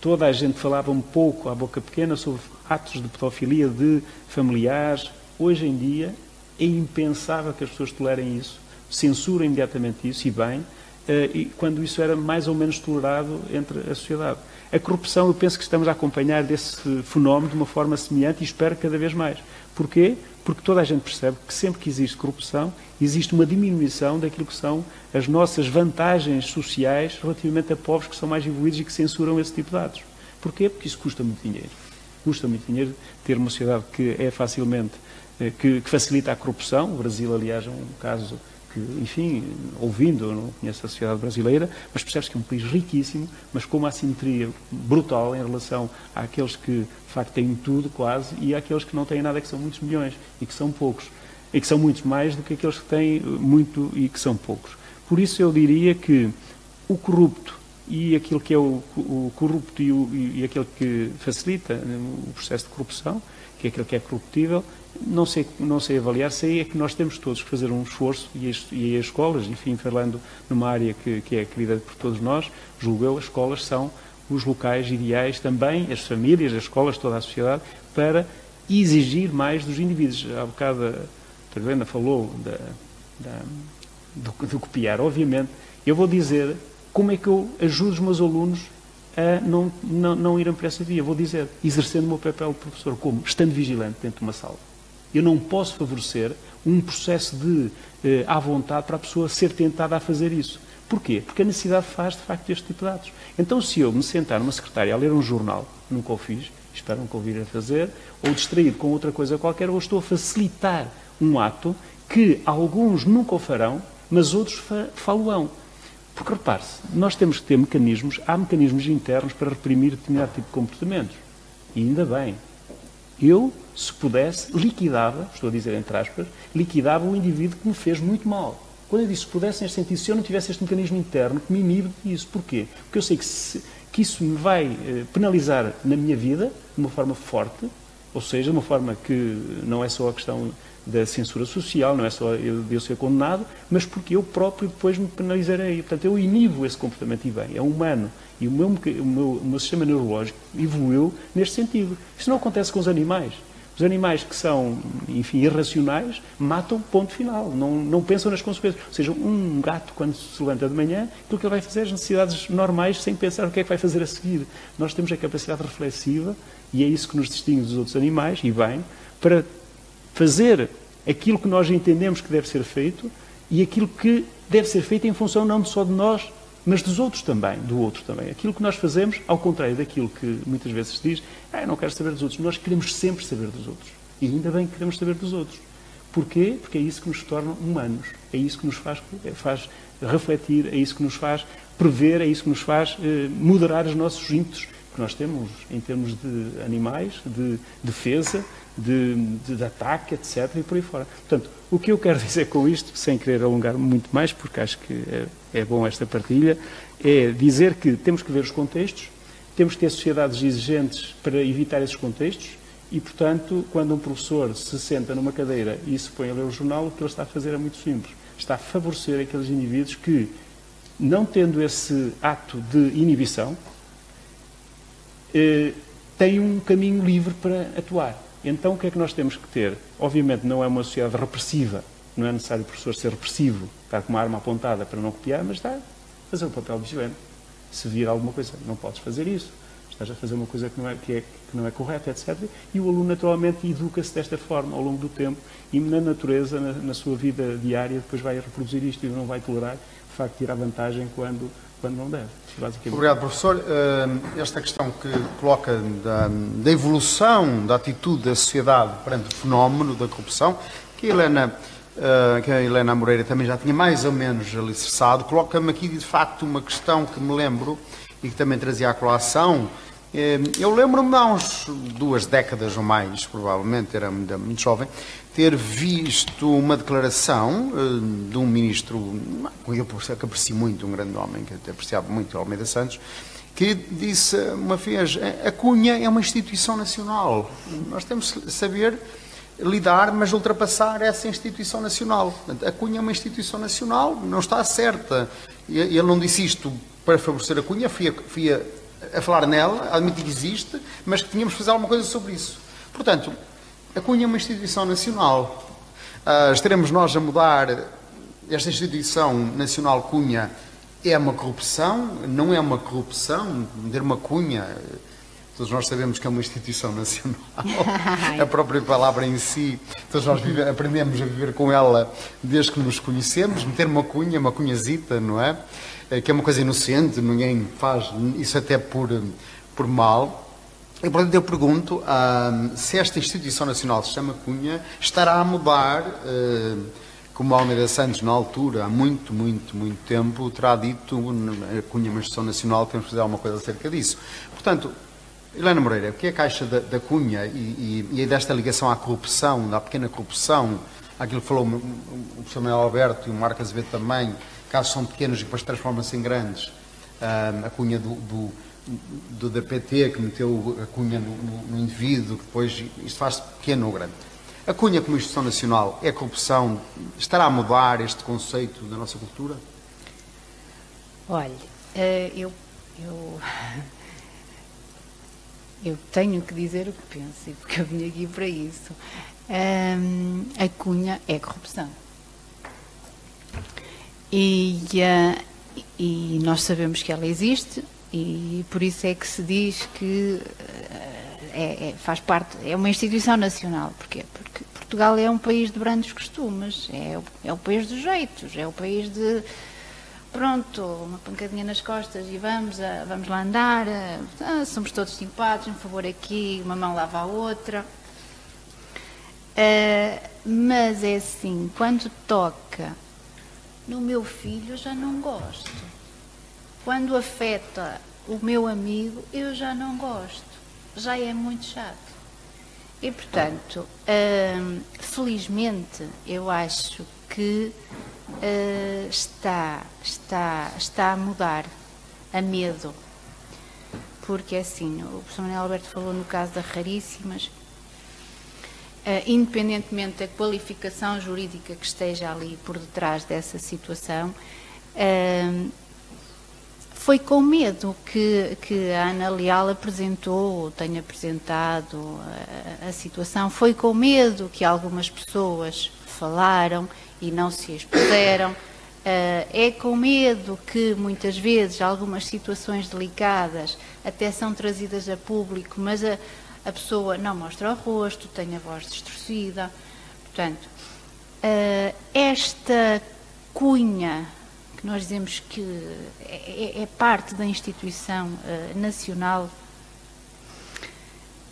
toda a gente falava um pouco à boca pequena sobre atos de pedofilia de familiares. Hoje em dia é impensável que as pessoas tolerem isso, censuram imediatamente isso, e bem, eh, quando isso era mais ou menos tolerado entre a sociedade. A corrupção, eu penso que estamos a acompanhar desse fenómeno de uma forma semelhante e espero cada vez mais. Porquê? Porque toda a gente percebe que sempre que existe corrupção, existe uma diminuição daquilo que são as nossas vantagens sociais relativamente a povos que são mais evoluídos e que censuram esse tipo de atos. Porquê? Porque isso custa muito dinheiro. Custa muito dinheiro ter uma sociedade que é facilmente, que, que facilita a corrupção. O Brasil, aliás, é um caso que, enfim, ouvindo, eu não conheço a sociedade brasileira, mas percebe-se que é um país riquíssimo, mas com uma assimetria brutal em relação àqueles que, de facto, têm tudo quase e àqueles que não têm nada, que são muitos milhões e que são poucos. E que são muitos mais do que aqueles que têm muito e que são poucos. Por isso eu diria que o corrupto e aquilo que é o, o corrupto e, o, e aquele que facilita né, o processo de corrupção, que é aquele que é corruptível, não sei, não sei avaliar, sei é que nós temos todos que fazer um esforço, e as, e as escolas, enfim, falando numa área que, que é querida por todos nós, julgo eu, as escolas são os locais ideais também, as famílias, as escolas, toda a sociedade, para exigir mais dos indivíduos. Há bocado a Helena falou da, da, do, do copiar. Obviamente, eu vou dizer como é que eu ajudo os meus alunos a não, não, não irem por essa via. Vou dizer, exercendo o meu papel de professor, como? Estando vigilante dentro de uma sala. Eu não posso favorecer um processo de eh, à vontade para a pessoa ser tentada a fazer isso. Porquê? Porque a necessidade faz, de facto, este tipo de atos. Então, se eu me sentar numa secretária a ler um jornal, nunca o fiz, espero nunca o vir a fazer, ou distraído com outra coisa qualquer, ou estou a facilitar um ato que alguns nunca o farão, mas outros fa. Porque repare-se, nós temos que ter mecanismos, há mecanismos internos para reprimir determinado tipo de comportamentos. E ainda bem. Eu se pudesse, liquidava, estou a dizer entre aspas, liquidava o indivíduo que me fez muito mal. Quando eu disse se pudesse, neste sentido, se eu não tivesse este mecanismo interno que me inibe disso. Porquê? Porque eu sei que, se, que isso me vai eh, penalizar na minha vida de uma forma forte, ou seja, de uma forma que não é só a questão da censura social, não é só eu, de eu ser condenado, mas porque eu próprio depois me penalizarei. Portanto, eu inibo esse comportamento e bem, é humano. E o meu, o meu, o meu sistema neurológico evoluiu neste sentido. Isso não acontece com os animais. Os animais que são, enfim, irracionais, matam ponto final, não, não pensam nas consequências. Ou seja, um gato, quando se levanta de manhã, aquilo que ele vai fazer é as necessidades normais, sem pensar o que é que vai fazer a seguir. Nós temos a capacidade reflexiva, e é isso que nos distingue dos outros animais, e bem, para fazer aquilo que nós entendemos que deve ser feito e aquilo que deve ser feito em função não só de nós, mas dos outros também, do outro também. Aquilo que nós fazemos, ao contrário daquilo que muitas vezes se diz, ah, eu não quero saber dos outros. Nós queremos sempre saber dos outros. E ainda bem que queremos saber dos outros. Porquê? Porque é isso que nos torna humanos. É isso que nos faz, faz refletir, é isso que nos faz prever, é isso que nos faz eh, moderar os nossos ímpetos que nós temos em termos de animais, de defesa, de, de, de, ataque, etc. e por aí fora. Portanto, o que eu quero dizer com isto, sem querer alongar muito mais, porque acho que é, é bom esta partilha, é dizer que temos que ver os contextos, temos que ter sociedades exigentes para evitar esses contextos e, portanto, quando um professor se senta numa cadeira e se põe a ler o jornal, o que ele está a fazer é muito simples. Está a favorecer aqueles indivíduos que, não tendo esse ato de inibição, eh, têm um caminho livre para atuar. Então, o que é que nós temos que ter? Obviamente, não é uma sociedade repressiva, não é necessário o professor ser repressivo, estar com uma arma apontada para não copiar, mas está a fazer o papel vigilante. Se vir alguma coisa, não podes fazer isso, estás a fazer uma coisa que não é, que é, que não é correta, etc. E o aluno, naturalmente, educa-se desta forma ao longo do tempo e, na natureza, na, na sua vida diária, depois vai reproduzir isto e não vai tolerar, de facto, tirar vantagem quando quando não deve. Obrigado, professor. Eh, esta questão que coloca da, da, evolução da atitude da sociedade perante o fenómeno da corrupção, que a Helena, eh, que a Helena Moreira também já tinha mais ou menos alicerçado, coloca-me aqui de facto uma questão que me lembro e que também trazia à colação. Eh, eu lembro-me há uns duas décadas ou mais, provavelmente, era muito jovem, ter visto uma declaração uh, de um ministro, eu que aprecio muito, um grande homem, que apreciava muito, Almeida Santos, que disse uma vez, a Cunha é uma instituição nacional, nós temos que saber lidar, mas ultrapassar essa instituição nacional. A Cunha é uma instituição nacional, não está certa. Ele não disse isto para favorecer a Cunha, fui a, fui a a falar nela, a admitir que existe, mas que tínhamos que fazer alguma coisa sobre isso. Portanto, Cunha é uma instituição nacional. Uh, estaremos nós a mudar esta instituição nacional Cunha é uma corrupção, não é uma corrupção, ter uma Cunha, todos nós sabemos que é uma instituição nacional, [LAUGHS] a própria palavra em si, todos nós vive, aprendemos a viver com ela desde que nos conhecemos, meter uma cunha, uma cunhazita, não é? Eh, que é uma coisa inocente, ninguém faz isso até por, por mal. E, portanto, eu pergunto se esta instituição nacional se chama Cunha, estará a mudar, ah, como Almeida Santos, na altura, há muito, muito, muito tempo, terá dito a Cunha é uma instituição nacional, temos que fazer alguma coisa acerca disso. Portanto, Helena Moreira, o que é a caixa da, da Cunha e, e, e, desta ligação à corrupção, da pequena corrupção, aquilo que falou o Samuel Alberto e o Marcos Azevedo também, casos são pequenos e depois transformam-se em grandes. a cunha do, do, do, da PT, que meteu a cunha no, no, no indivíduo, que depois isto faz-se pequeno ou grande. A cunha como instituição nacional é corrupção? Estará a mudar este conceito da nossa cultura? Olha, eh, eu, eu, [LAUGHS] eu tenho que dizer o que penso, porque eu vim aqui para isso. a cunha é corrupção. E, uh, e nós sabemos que ela existe e por isso é que se diz que uh, é, é, faz parte, é uma instituição nacional. Porquê? Porque Portugal é um país de brandos costumes, é é o país dos jeitos, é o país de pronto, uma pancadinha nas costas e vamos, a, vamos lá andar, ah, somos todos simpáticos, um favor aqui, uma mão lava a outra. Uh, mas é assim, quando toca no meu filho, já não gosto. Quando afeta o meu amigo, eu já não gosto. Já é muito chato. E, portanto, hum, felizmente, eu acho que uh, está, está, está a mudar a medo. Porque, assim, o professor Manuel Alberto falou no caso das raríssimas, Uh, independentemente da qualificação jurídica que esteja ali por detrás dessa situação, uh, foi com medo que, que a Ana Leal apresentou, tem apresentado a, a, situação, foi com medo que algumas pessoas falaram e não se expuseram. Uh, é com medo que muitas vezes algumas situações delicadas até são trazidas a público, mas a, a pessoa não mostra o rosto, tem a voz distorcida. Portanto, uh, esta cunha, nós dizemos que é, é, é parte da instituição uh, nacional,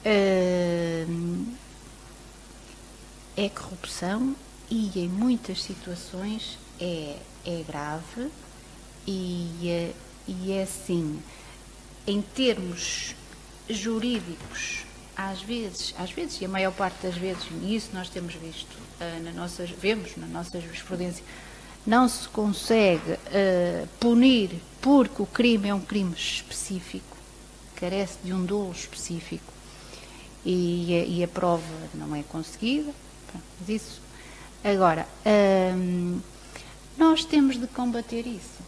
uh, é corrupção e em muitas situações é, é grave e, e é assim, em termos jurídicos às vezes, às vezes, e a maior parte das vezes, e isso nós temos visto uh, na nossa, vemos na nossa jurisprudência, não se consegue uh, punir porque o crime é um crime específico, carece de um dolo específico e, e a prova não é conseguida. Mas isso. Agora, um, nós temos de combater isso.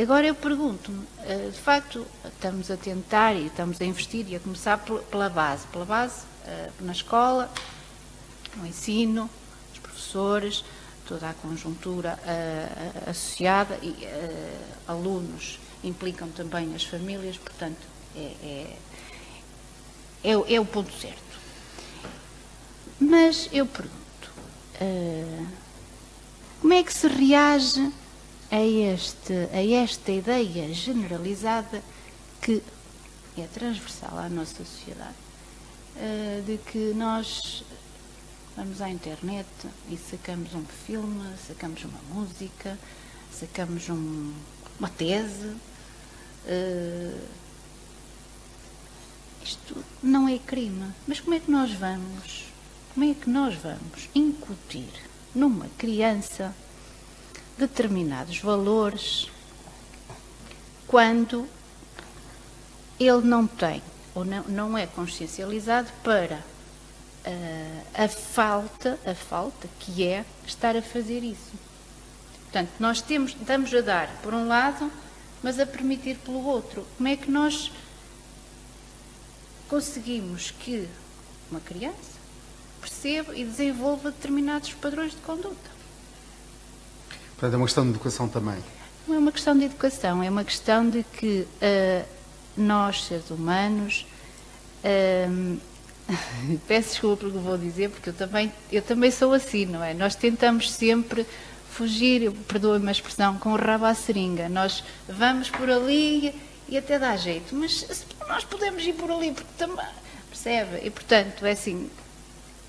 Agora eu pergunto-me, eh, de facto, estamos a tentar e estamos a investir e a começar pela base, pela base eh, na escola, no ensino, os professores, toda a conjuntura uh, associada e uh, alunos implicam também as famílias, portanto, é, é, é, é o ponto certo. Mas eu pergunto, uh, como é que se reage a, este, a esta ideia generalizada que é transversal à nossa sociedade, de que nós vamos à internet e sacamos um filme, sacamos uma música, sacamos um, uma tese. Uh, isto não é crime. Mas como é que nós vamos, como é que nós vamos incutir numa criança determinados valores quando ele não tem ou não, não é consciencializado para uh, a falta, a falta que é estar a fazer isso. Portanto, nós temos, estamos a dar, por um lado, mas a permitir pelo outro. Como é que nós conseguimos que uma criança perceba e desenvolva determinados padrões de conduta? Portanto, é uma questão de educação também. Não é uma questão de educação, é uma questão de que uh, nós, seres humanos, uh, [LAUGHS] peço desculpa pelo que vou dizer, porque eu também, eu também sou assim, não é? Nós tentamos sempre fugir, perdoe-me a expressão, com o rabo à seringa. Nós vamos por ali e até dá jeito, mas nós podemos ir por ali, porque também, percebe? E portanto, é assim,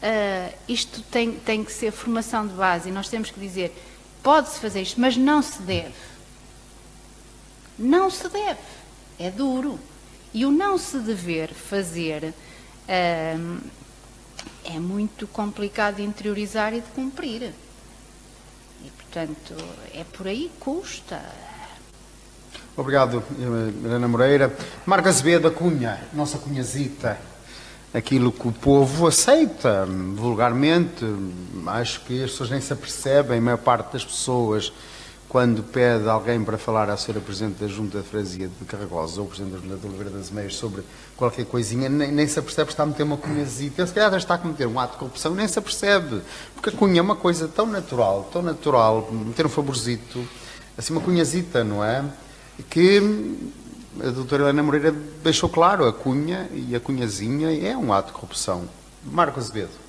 uh, isto tem, tem que ser formação de base e nós temos que dizer, pode-se fazer isto, mas não se deve. Não se deve. É duro. E o não se dever fazer é muito complicado de interiorizar e de cumprir. E, portanto, é por aí custa. Obrigado, Helena Moreira. Marca Azevedo, a Cunha, nossa cunhazita, aquilo que o povo aceita vulgarmente, acho que as pessoas nem se apercebem, a maior parte das pessoas, quando pede alguém para falar à senhora Presidente da Junta de Freguesia de Carragosa ou Presidente da Junta de Oliveira das Meias sobre qualquer coisinha, nem, nem se apercebe que está a meter uma cunhazita. Se calhar está a cometer um ato de corrupção, nem se apercebe. Porque a cunha é uma coisa tão natural, tão natural, meter um favorzito, assim uma cunhazita, não é? Que a doutora Helena Moreira deixou claro, a cunha e a cunhazinha é um ato de corrupção. Marcos Azevedo.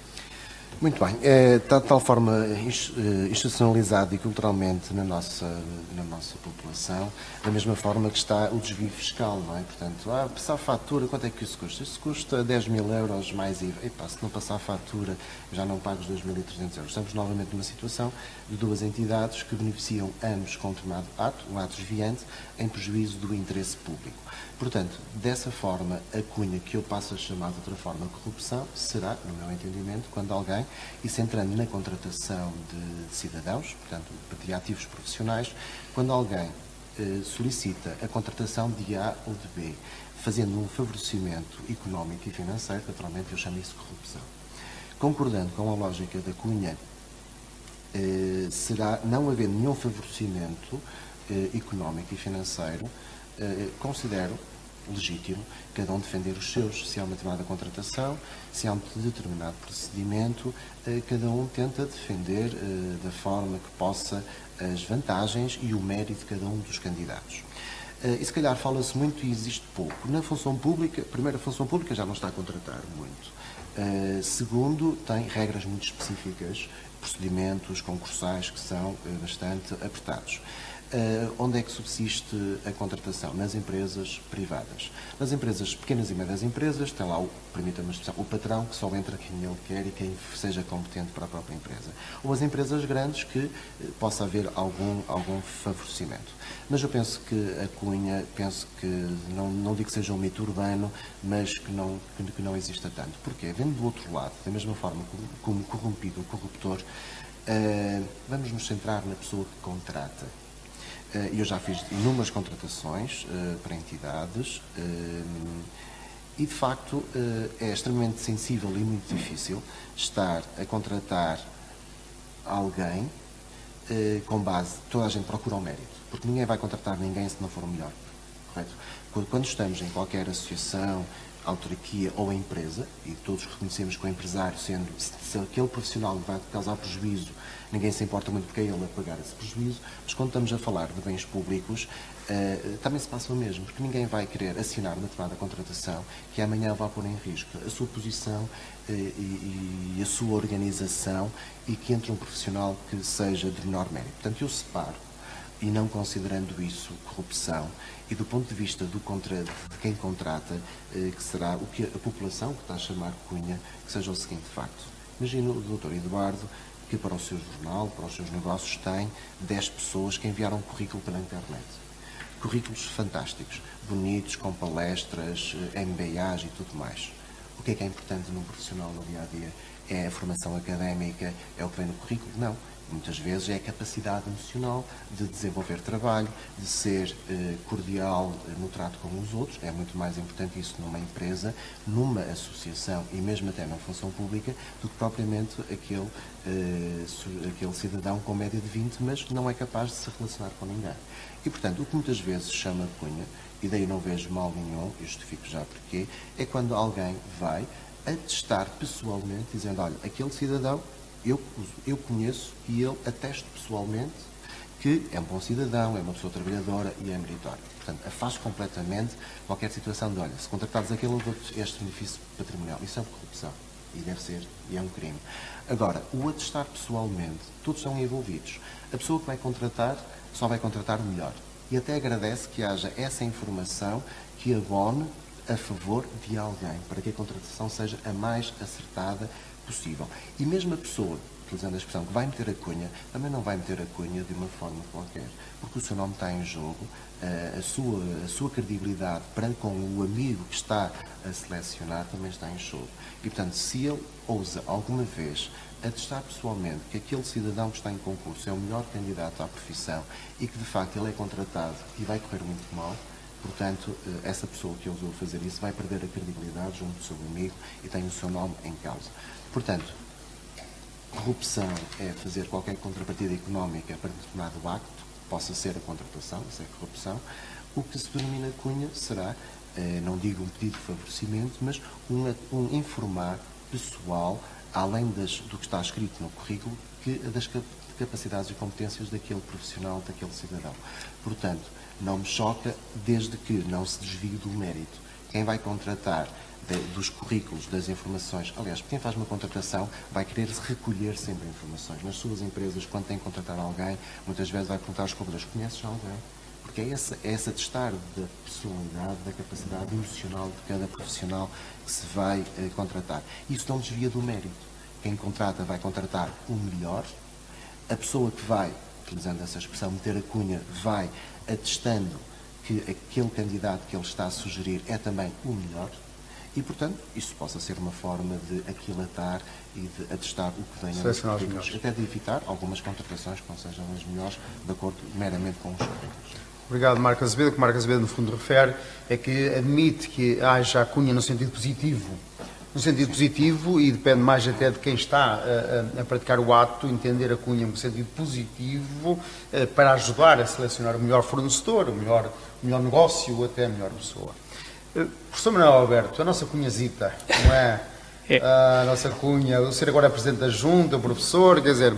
Muito bem. É, está de tal forma eh, institucionalizado e culturalmente na nossa, na nossa população, da mesma forma que está o desvio fiscal, não é? Portanto, ah, passar a fatura, quanto é que isso custa? Isso custa 10 mil euros mais IVA. Epá, se não passar a fatura, já não pago os 2.300 euros. Estamos novamente numa situação de duas entidades que beneficiam ambos com um determinado ato, um ato desviante, em prejuízo do interesse público. Portanto, dessa forma, a cunha que eu passo a chamar de outra forma corrupção será, no meu entendimento, quando alguém, isso entrando na contratação de cidadãos, portanto, de ativos profissionais, quando alguém eh, solicita a contratação de A ou de B, fazendo um favorecimento económico e financeiro, naturalmente eu chamo isso de corrupção. Concordando com a lógica da cunha, eh, será não haver nenhum favorecimento eh, económico e financeiro, eh, considero legítimo cada um defender os seus. Se há uma determinada contratação, se há um determinado procedimento, eh, cada um tenta defender eh, da forma que possa as vantagens e o mérito de cada um dos candidatos. E se calhar fala-se muito e existe pouco. Na função pública, primeiro, a função pública já não está a contratar muito. Segundo, tem regras muito específicas, procedimentos concursais que são bastante apertados. Uh, onde é que subsiste a contratação? Nas empresas privadas. Nas empresas, pequenas e médias empresas, tem lá, permita-me o patrão que só entra quem ele quer e quem seja competente para a própria empresa. Ou as empresas grandes que uh, possa haver algum, algum favorecimento. Mas eu penso que a Cunha, penso que, não, não digo que seja um mito urbano, mas que não, que, que não exista tanto. Porquê? Vendo do outro lado, da mesma forma como, corrompido, o corruptor, uh, vamos nos centrar na pessoa que contrata eu já fiz inúmeras contratações eh, para entidades eh, e, de facto, é extremamente sensível e muito difícil estar a contratar alguém com base, toda a gente procura o mérito, porque ninguém vai contratar ninguém se não for o melhor, correto? Quando estamos em qualquer associação, autarquia ou empresa, e todos reconhecemos que o empresário, sendo se aquele profissional vai causar prejuízo ninguém se importa muito porque é ele a pagar esse prejuízo, mas quando estamos a falar de bens públicos, uh, também se passa o mesmo, porque ninguém vai querer assinar uma determinada contratação que amanhã vá pôr em risco a sua posição uh, e, e, a sua organização e que entre um profissional que seja de menor mérito. Portanto, eu separo e não considerando isso corrupção e do ponto de vista do contra, de quem contrata, eh, que será o que a população que está a chamar cunha, que seja o seguinte facto. Imagino o Dr. Eduardo que para o seu jornal, para os seus negócios, tem 10 pessoas que enviaram um currículo pela internet. Currículos fantásticos, bonitos, com palestras, eh, MBAs e tudo mais. O que é que é importante num profissional no dia a dia? é a formação académica, é o que vem no currículo. Não. Muitas vezes é a capacidade emocional de desenvolver trabalho, de ser eh, cordial eh, no trato com os outros. É muito mais importante isso numa empresa, numa associação e mesmo até na função pública, do que propriamente aquele, eh, aquele cidadão com média de 20, mas não é capaz de se relacionar com ninguém. E, portanto, o que muitas vezes chama cunha, e daí não vejo mal nenhum, e justifico já porquê, é quando alguém vai atestar pessoalmente, dizendo, olha, aquele cidadão eu, eu conheço e ele ateste pessoalmente que é um bom cidadão, é uma pessoa trabalhadora e é meritório. Portanto, afasto completamente qualquer situação de, olha, se contratares aquele, eu dou-te este benefício patrimonial. Isso é corrupção. E deve ser, e é um crime. Agora, o atestar pessoalmente, todos são envolvidos. A pessoa que vai contratar só vai contratar melhor. E até agradece que haja essa informação que abone a favor de alguém, para que a contratação seja a mais acertada possível. E mesmo a pessoa, utilizando a expressão, que vai meter a cunha, também não vai meter a cunha de uma forma qualquer, porque o seu nome está em jogo, eh, a sua, a sua credibilidade para com o amigo que está a selecionar também está em jogo. E, portanto, se ele ousa alguma vez atestar pessoalmente que aquele cidadão que está em concurso é o melhor candidato à profissão e que, de facto, ele é contratado e vai correr muito mal, Portanto, eh, essa pessoa que ousou fazer isso vai perder a credibilidade junto do seu amigo e tem o seu nome em causa. Portanto, corrupção é fazer qualquer contrapartida económica para determinado acto, possa ser a contratação, isso é corrupção. O que se denomina cunha será, eh, não digo um pedido de favorecimento, mas um, um informar pessoal, além das, do que está escrito no currículo, que, das capacidades e competências daquele profissional, daquele cidadão. Portanto, não me choca desde que não se desvie do mérito. Quem vai contratar de, dos currículos, das informações. Aliás, quem faz uma contratação vai querer recolher sempre informações. Nas suas empresas, quando tem que contratar alguém, muitas vezes vai perguntar aos colaboradores: conheces alguém? Porque é esse, é esse atestar da personalidade, da capacidade emocional de cada profissional que se vai eh, contratar. Isso não desvia do mérito. Quem contrata vai contratar o melhor, a pessoa que vai, utilizando essa expressão, meter a cunha, vai atestando que aquele candidato que ele está a sugerir é também o melhor, e, portanto, isso possa ser uma forma de aquilatar e de atestar o que venha nos currículos, até de evitar algumas contratações que não sejam as melhores, de acordo meramente com os currículos. Obrigado, Marcos Azevedo. O que Marcos Azevedo, no fundo, refere é que admite que haja a cunha no sentido positivo, no sentido positivo, e depende mais até de quem está a, a, a praticar o ato, entender a cunha no sentido positivo, eh, para ajudar a selecionar o melhor fornecedor, o melhor, o melhor negócio ou até a melhor pessoa. Eh, professor Manuel Alberto, a nossa cunhazita, não é? é. A nossa cunha, o senhor agora é Presidente da Junta, professor, quer dizer,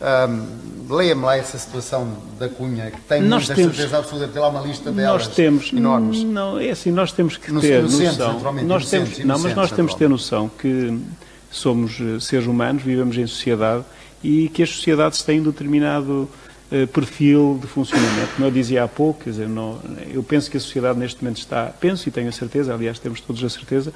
um, leia-me lá essa situação da cunha, que tem nós muita temos, certeza absoluta, tem lá uma lista delas nós temos, enormes. Não, é assim, nós temos que ter noção. Nós temos, não, mas nós temos que ter noção que somos eh, seres humanos, vivemos em sociedade e que as sociedades têm determinado eh, perfil de funcionamento. Como eu dizia há pouco, quer dizer, não, eu penso que a sociedade neste momento está, penso e tenho a certeza, aliás temos todos a certeza,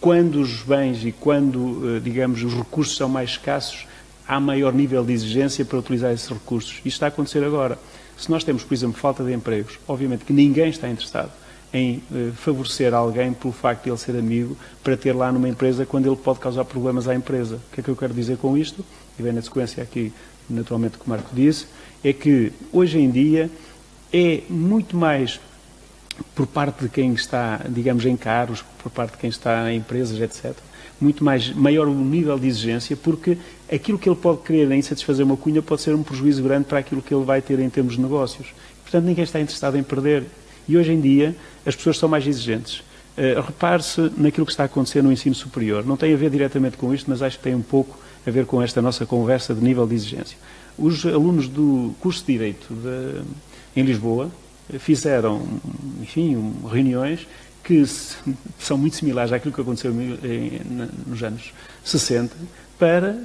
quando os bens e quando, eh, digamos, os recursos são mais escassos, há maior nível de exigência para utilizar esses recursos. Isto está a acontecer agora. Se nós temos, por exemplo, falta de empregos, obviamente que ninguém está interessado em eh, favorecer alguém pelo facto de ele ser amigo para ter lá numa empresa quando ele pode causar problemas à empresa. O que é que eu quero dizer com isto? E vem na sequência aqui, naturalmente, que o Marco disse é que hoje em dia é muito mais por parte de quem está, digamos, em cargos, por parte de quem está em empresas, etc., muito mais maior o nível de exigência, porque aquilo que ele pode querer em satisfazer uma cunha pode ser um prejuízo grande para aquilo que ele vai ter em termos de negócios. Portanto, ninguém está interessado em perder. E hoje em dia as pessoas são mais exigentes. Uh, Repare-se naquilo que está a acontecer no ensino superior. Não tem a ver diretamente com isto, mas acho que tem um pouco a ver com esta nossa conversa de nível de exigência. Os alunos do curso de Direito de, em Lisboa fizeram, enfim, reuniões que são muito similares àquilo que aconteceu nos anos 60 para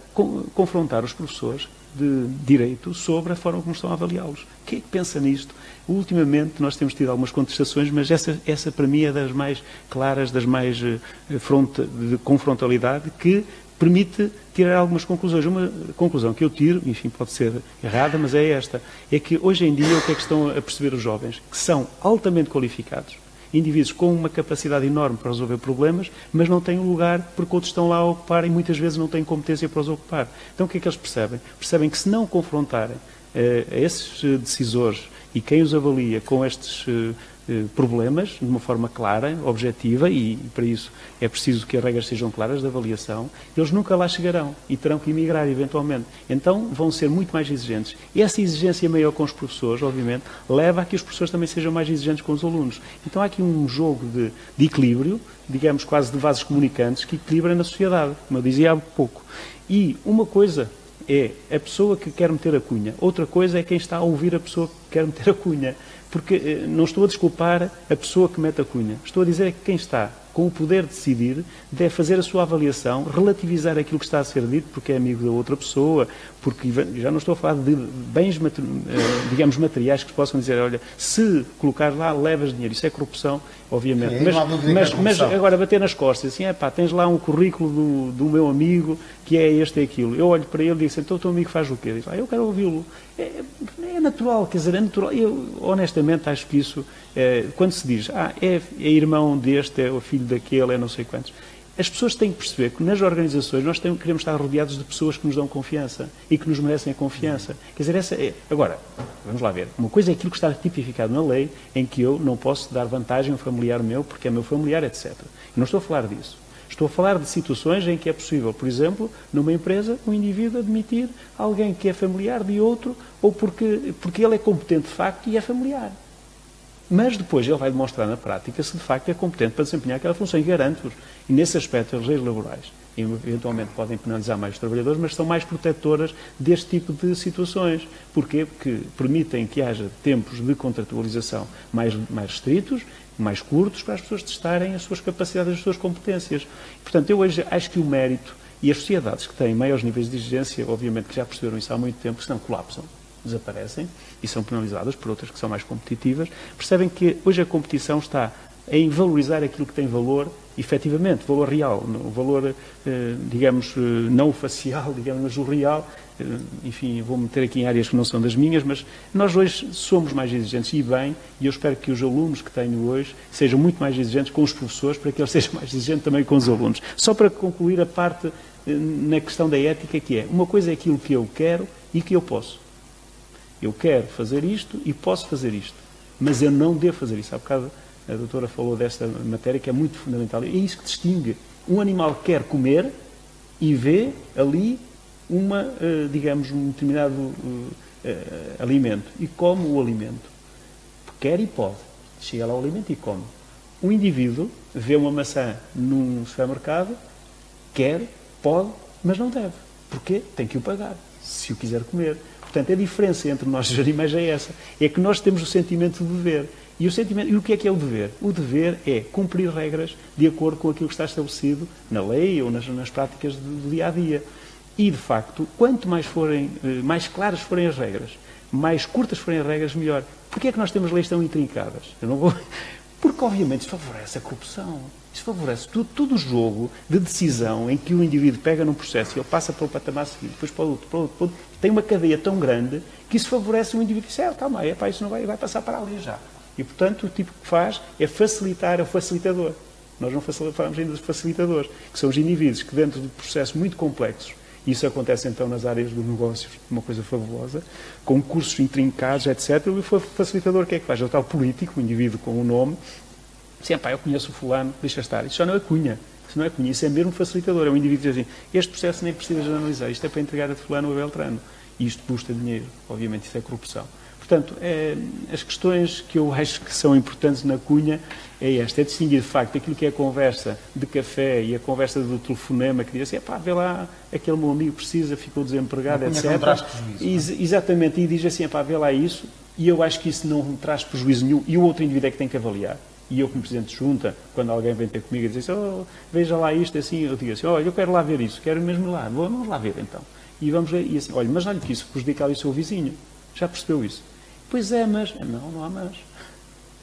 confrontar os professores de Direito sobre a forma como estão a avaliá-los. Quem é que pensa nisto? Ultimamente nós temos tido algumas contestações, mas essa, essa para mim é das mais claras, das mais eh, de confrontalidade, que permite tirar algumas conclusões. Uma conclusão que eu tiro, enfim, pode ser errada, mas é esta: é que hoje em dia o que é que estão a perceber os jovens? Que são altamente qualificados indivíduos com uma capacidade enorme para resolver problemas, mas não têm um lugar porque outros estão lá a ocupar e muitas vezes não têm competência para os ocupar. Então o que é que eles percebem? Percebem que se não confrontarem uh, esses decisores e quem os avalia com estes eh, problemas de uma forma clara, objetiva, e para isso é preciso que as regras sejam claras de avaliação, eles nunca lá chegarão e terão que emigrar eventualmente. Então vão ser muito mais exigentes. E essa exigência maior com os professores, obviamente, leva a que os professores também sejam mais exigentes com os alunos. Então há aqui um jogo de, de equilíbrio, digamos quase de vasos comunicantes, que equilibra na sociedade, como eu dizia há pouco. E uma coisa é a pessoa que quer meter a cunha, outra coisa é quem está a ouvir a pessoa que quer meter a cunha. Porque eh, não estou a desculpar a pessoa que mete a cunha. Estou a dizer que quem está com o poder de decidir, deve fazer a sua avaliação, relativizar aquilo que está a ser dito, porque é amigo da outra pessoa, porque já não estou a falar de bens, eh, digamos, materiais que possam dizer, olha, se colocar lá, levas dinheiro. Isso é corrupção, obviamente. Sim, mas, é mas, mas, agora bater nas costas, assim, é pá, tens lá um currículo do, do meu amigo que é este e aquilo. Eu olho para ele e digo assim, então o teu amigo faz o quê? Diz, ah, eu quero ouvi-lo. É, é, natural, quer dizer, é natural. Eu, honestamente, acho que isso, é, quando se diz, ah, é, é irmão deste, é o filho daquele, é não sei quantos, as pessoas têm que perceber que nas organizações nós temos, queremos estar rodeados de pessoas que nos dão confiança e que nos merecem a confiança. Quer dizer, essa é... Agora, vamos lá ver. Uma coisa é aquilo que está tipificado na lei, em que eu não posso dar vantagem a um familiar meu porque é meu familiar, etc. Não estou a falar disso. Estou a falar de situações em que é possível, por exemplo, numa empresa, um indivíduo admitir alguém que é familiar de outro ou porque, porque ele é competente de facto e é familiar. Mas depois ele vai demonstrar na prática se de facto é competente para desempenhar aquela função e garanto-vos. E nesse aspecto as leis laborais eventualmente podem penalizar mais os trabalhadores, mas são mais protetoras deste tipo de situações. Porquê? Porque permitem que haja tempos de contratualização mais, mais restritos, mais curtos, para as pessoas testarem as suas capacidades, as suas competências. Portanto, eu hoje acho que o mérito e as sociedades que têm maiores níveis de exigência, obviamente que já perceberam isso há muito tempo, senão colapsam desaparecem e são penalizadas por outras que são mais competitivas, percebem que hoje a competição está em valorizar aquilo que tem valor, efetivamente, valor real, o valor, eh, digamos, eh, não facial, [LAUGHS] digamos, mas o real. Eh, enfim, vou meter aqui em áreas que não são das minhas, mas nós hoje somos mais exigentes e bem, e eu espero que os alunos que tenho hoje sejam muito mais exigentes com os professores, para que eles [LAUGHS] sejam mais exigentes também com os alunos. Só para concluir a parte na questão da ética, que é, uma coisa é aquilo que eu quero e que eu posso. Eu quero fazer isto e posso fazer isto, mas eu não devo fazer isso. Há bocado a doutora falou desta matéria que é muito fundamental. É isso que distingue. Um animal quer comer e vê ali uma, eh, digamos, um determinado uh, alimento e come o alimento. Quer e pode. Chega lá o alimento e come. Um indivíduo vê uma maçã num supermercado, quer, pode, mas não deve. Porquê? Tem que o pagar, se o quiser comer. Portanto, a diferença entre nós e os animais é essa. É que nós temos o sentimento de dever. E o, sentimento, e o que é que é o dever? O dever é cumprir regras de acordo com aquilo que está estabelecido na lei ou nas, nas práticas do dia a dia. E, de facto, quanto mais, forem, eh, mais claras forem as regras, mais curtas forem as regras, melhor. Porquê é que nós temos leis tão intrincadas? Eu não vou... [LAUGHS] Porque, obviamente, isso favorece a corrupção. Isso favorece todo o jogo de decisão em que o indivíduo pega num processo e ele passa para o patamar seguinte, depois para o outro, para o outro, para o outro. Tem uma cadeia tão grande que isso favorece o indivíduo. Diz, é, calma aí, isso não vai, vai passar para ali já. E, portanto, o tipo que faz é facilitar o facilitador. Nós não falamos ainda de facilitadores, que são os indivíduos que, dentro de processos muito complexos, isso acontece então nas áreas dos negócios, uma coisa fabulosa, com cursos intrincados, etc. E o facilitador, o que é que faz? É o tal político, o indivíduo com o nome, Sim, pá, eu conheço o fulano, deixa estar. Isso já não é cunha. Isso não é cunha, isso é mesmo facilitador. É um indivíduo que diz assim, este processo nem precisa de analisar, isto é para entregar a fulano ou a Beltrano. E isto custa dinheiro. Obviamente isso é corrupção. Portanto, é, as questões que eu [LAUGHS] acho que são importantes na cunha é esta, é distinguir de facto aquilo que é a conversa de café e a conversa do telefonema que diz assim, pá, vê lá, aquele meu amigo precisa, ficou desempregado, etc. Não traz prejuízo, Ex não? Exatamente, e diz assim, pá, vê lá isso, e eu acho que isso não traz prejuízo nenhum, e o outro indivíduo é que tem que avaliar e eu como Presidente de Junta, quando alguém vem ter comigo e diz oh, veja lá isto assim, eu digo assim, olha, eu quero lá ver isso, quero mesmo lá, vamos lá ver então. E vamos ver, e assim, olha, mas olha que isso prejudica ali o seu vizinho, já percebeu isso? Pois é, mas, não, não há mas.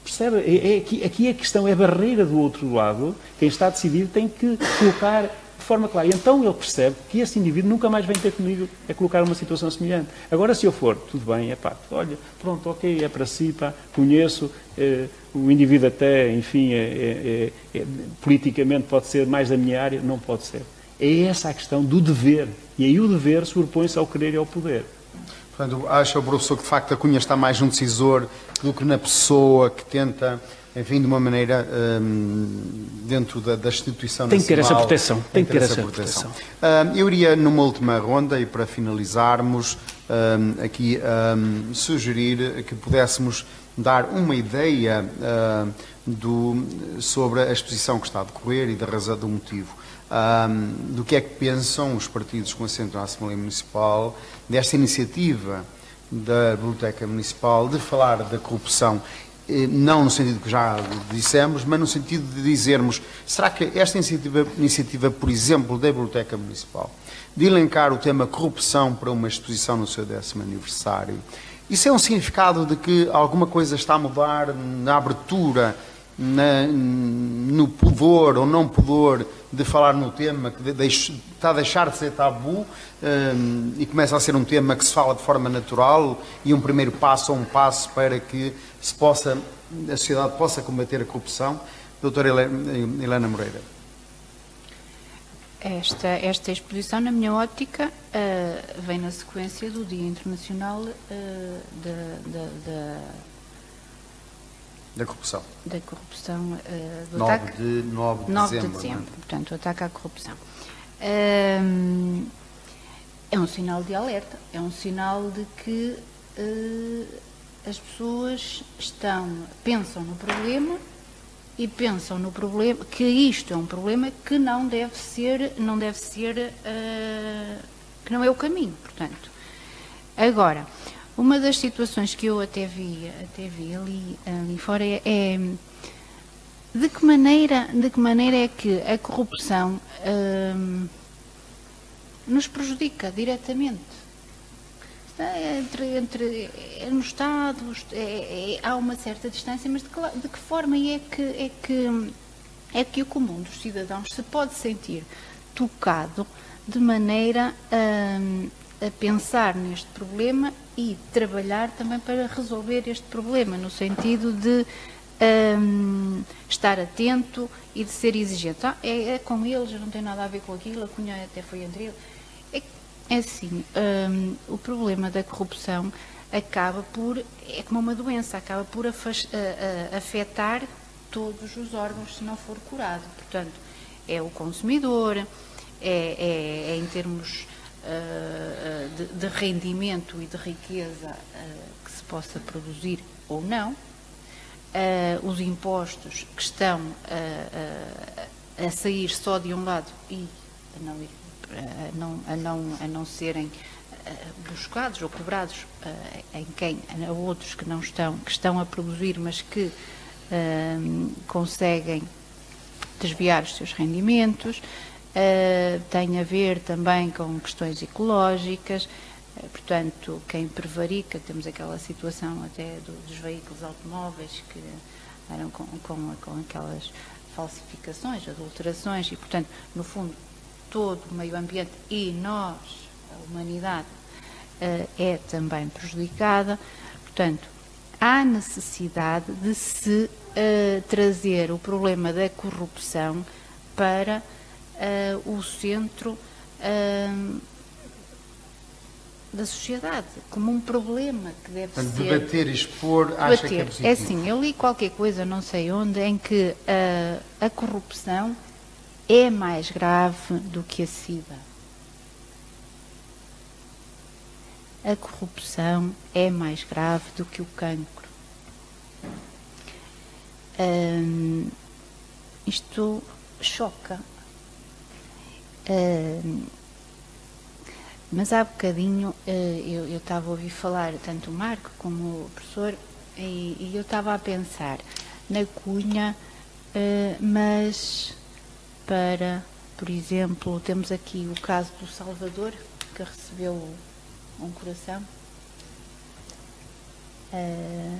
Percebe? É, é aqui, aqui a questão é a barreira do outro lado, quem está a decidir tem que colocar forma clara. E então ele percebe que esse indivíduo nunca mais vem ter comigo a colocar uma situação semelhante. Agora, se eu for, tudo bem, é pá, olha, pronto, ok, é para si, pá, conheço, eh, o indivíduo até, enfim, é, é, é, é, politicamente pode ser mais da minha área, não pode ser. É essa a questão do dever. E aí o dever sobrepõe-se ao querer e ao poder. Portanto, acha o professor que de facto a Cunha está mais no decisor do que na pessoa que tenta enfim, de uma maneira um, dentro da, da instituição Tem que ter essa proteção. Tem que ter essa proteção. proteção. Um, eu iria, numa última ronda, e para finalizarmos, um, aqui sugerir que pudéssemos dar uma ideia uh, do, sobre a exposição que está a decorrer e da razão do motivo. do que é que pensam os partidos com assento na Assembleia Municipal desta iniciativa da Biblioteca Municipal de falar da corrupção não no sentido que já dissemos, mas no sentido de dizermos, será que esta iniciativa, iniciativa, por exemplo, da Biblioteca Municipal, de elencar o tema corrupção para uma exposição no seu décimo aniversário, isso é um significado de que alguma coisa está a mudar na abertura, na, no pudor ou não pudor de falar no tema, que deixe, está a deixar de ser tabu um, e começa a ser um tema que se fala de forma natural e um primeiro passo ou um passo para que se possa, a sociedade possa combater a corrupção. Doutora Helena Moreira. Esta, esta exposição, na minha ótica, uh, vem na sequência do Dia Internacional uh, da, da, da, da, corrupção. Da corrupção uh, do 9 ataque, de, 9 de 9 dezembro. De dezembro é? Portanto, o ataque à corrupção. É um sinal de alerta, é um sinal de que as pessoas estão, pensam no problema e pensam no problema que isto é um problema que não deve ser, não deve ser, uh, que não é o caminho, portanto. Agora, uma das situações que eu até vi, até vi ali, ali fora é, é de que maneira, de que maneira é que a corrupção uh, nos prejudica diretamente entre, entre é no Estado, é, é, há uma certa distância, mas de que, de que forma é que, é, que, é que o comum dos cidadãos se pode sentir tocado de maneira a, a pensar neste problema e trabalhar também para resolver este problema, no sentido de um, estar atento e de ser exigente. Ah, é, é, com eles, não tem nada a ver com aquilo, a cunha até foi entre eles. É assim, um, o problema da corrupção acaba por, é como uma doença, acaba por afetar todos os órgãos se não for curado. Portanto, é o consumidor, é, é, é em termos uh, de, de, rendimento e de riqueza uh, que se possa produzir ou não, uh, os impostos que estão a sair só de um lado e a não ir a não, a não, a não serem eh, buscados ou cobrados uh, em quem a outros que não estão que estão a produzir mas que uh, conseguem desviar os seus rendimentos uh, tem a ver também com questões ecológicas portanto quem prevarica temos aquela situação até do, dos veículos automóveis que eram com, com, com aquelas falsificações adulterações e portanto no fundo todo o meio ambiente e nós, a humanidade, eh, é também prejudicada. Portanto, há necessidade de se uh, trazer o problema da corrupção para uh, o centro da sociedade, como um problema que deve Portanto, ser... Debater e expor, debater. acha que é positivo? É assim, eu li qualquer coisa, não sei onde, em que a corrupção é mais grave do que a SIDA. A corrupção é mais grave do que o cancro. Hum, isto choca. Hum, mas há bocadinho eh, eu, estava a ouvir falar tanto o Marco como o professor e, e eu estava a pensar na cunha, eh, mas para, por exemplo, temos aqui o caso do Salvador, que recebeu um coração. Uh,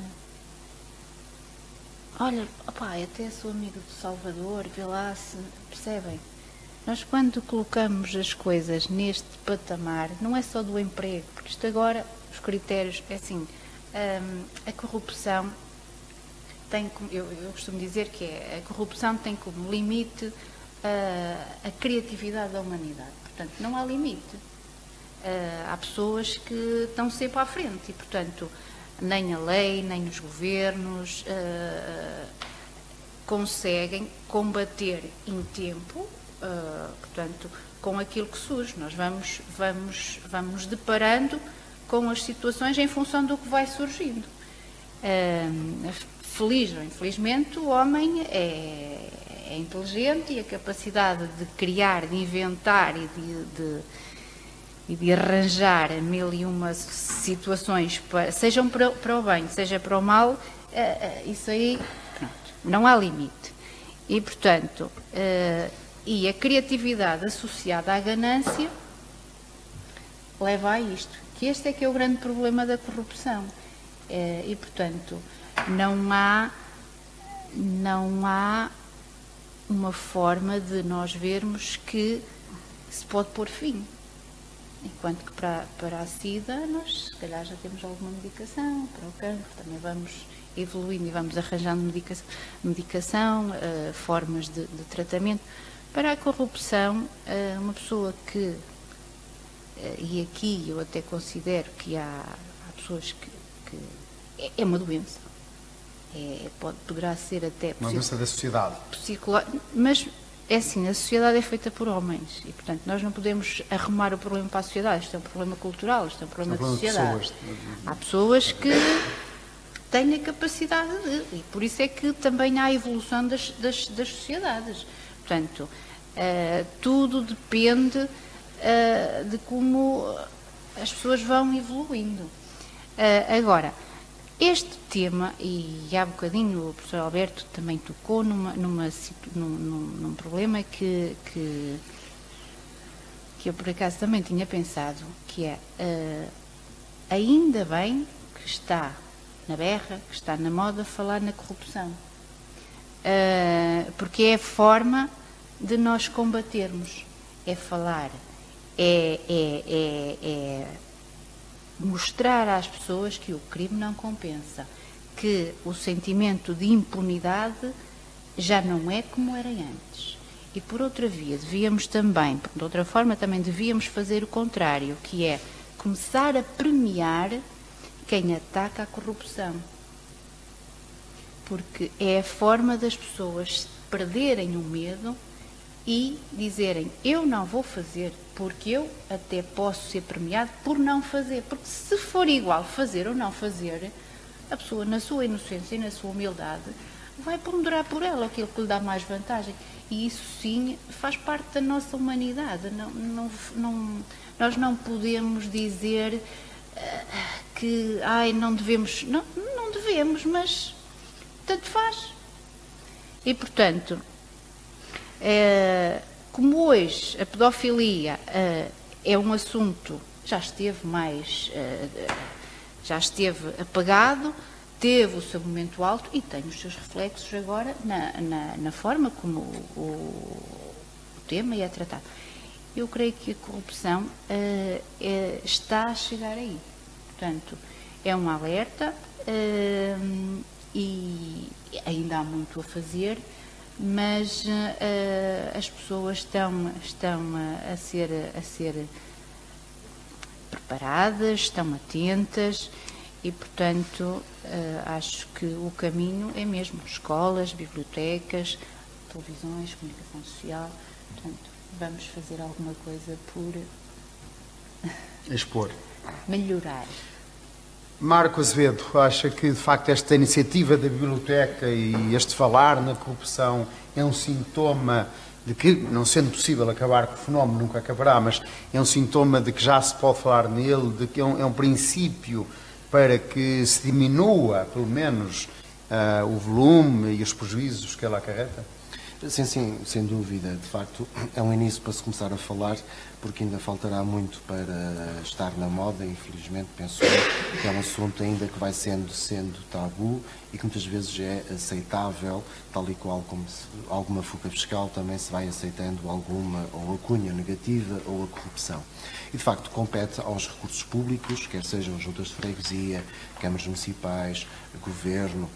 olha, opa, até sou amigo do Salvador, vê lá se percebem. Nós, quando colocamos as coisas neste patamar, não é só do emprego, porque isto agora, os critérios, é assim, hum, a corrupção tem, eu, eu costumo dizer que é, a corrupção tem como limite a, a criatividade da humanidade. Portanto, não há limite. Uh, há pessoas que estão sempre à frente e, portanto, nem a lei, nem os governos uh, conseguem combater em tempo, uh, portanto, com aquilo que surge. Nós vamos, vamos, vamos deparando com as situações em função do que vai surgindo. feliz ou infelizmente, o homem é, é inteligente e a capacidade de criar, de inventar e de, de, e de arranjar mil e uma situações, para, sejam para, para, o bem, seja para o mal, é, é, isso aí pronto, não há limite. E, portanto, é, e a criatividade associada à ganância leva a isto, que este é que é o grande problema da corrupção. e, portanto, não há, não há uma forma de nós vermos que se pode pôr fim. Enquanto que para, para a SIDA nós se calhar já temos alguma medicação, para o cancro também vamos evoluindo e vamos arranjando medicação, medicação uh, formas de, de, tratamento. Para a corrupção, uh, uma pessoa que, uh, e aqui eu até considero que há, há pessoas que, que é, é uma doença, é, pode, poderá ser até... Uma doença da sociedade. Mas, é assim, a sociedade é feita por homens e, portanto, nós não podemos arrumar o problema para a sociedade. Isto é um problema cultural, isto é um problema, de sociedade. Pessoas. Há pessoas que têm a capacidade de... E por isso é que também há a evolução das, das, das sociedades. Portanto, uh, tudo depende uh, de como as pessoas vão evoluindo. Uh, agora, este tema, e há bocadinho o professor Alberto também tocou numa, numa, num, num, problema que, que, que, eu por acaso também tinha pensado, que é uh, ainda bem que está na berra, que está na moda falar na corrupção. Uh, porque é a forma de nós combatermos. É falar, é, é, é, é mostrar às pessoas que o crime não compensa, que o sentimento de impunidade já não é como era antes. E por outra via, devíamos também, de outra forma, também devíamos fazer o contrário, que é começar a premiar quem ataca a corrupção. Porque é a forma das pessoas perderem o medo e dizerem eu não vou fazer porque eu até posso ser premiado por não fazer. Porque se for igual fazer ou não fazer, a pessoa na sua inocência e na sua humildade vai ponderar por ela aquilo que lhe dá mais vantagem. E isso sim faz parte da nossa humanidade. Não, não, não, nós não podemos dizer uh, que ai, não devemos. Não, não devemos, mas tanto faz. E portanto, como hoje a pedofilia é, é um assunto, já esteve mais, é, já esteve apagado, teve o seu momento alto e tem os seus reflexos agora na, na, na forma como o, o, tema é tratado. Eu creio que a corrupção é, está a chegar aí. Portanto, é um alerta e ainda há muito a fazer mas uh, as pessoas estão, estão a, ser, a ser preparadas, estão atentas e, portanto, uh, acho que o caminho é mesmo escolas, bibliotecas, televisões, comunicação social. Portanto, vamos fazer alguma coisa por expor, melhorar. Marco Azevedo acha que, de facto, esta iniciativa da biblioteca e este falar na corrupção é um sintoma de que, não sendo possível acabar com o fenómeno, nunca acabará, mas é um sintoma de que já se pode falar nele, de que é um, é um princípio para que se diminua, pelo menos, uh, o volume e os prejuízos que ela acarreta? Sim, sim, sem dúvida. De facto, é um início para se começar a falar, porque ainda faltará muito para estar na moda, infelizmente, penso eu, que é um assunto ainda que vai sendo, sendo tabu e que muitas vezes é aceitável, tal e qual como se, alguma fuga fiscal também se vai aceitando alguma ou a cunha negativa ou a corrupção. E, de facto, compete aos recursos públicos, quer sejam juntas de freguesia, câmaras municipais, governo,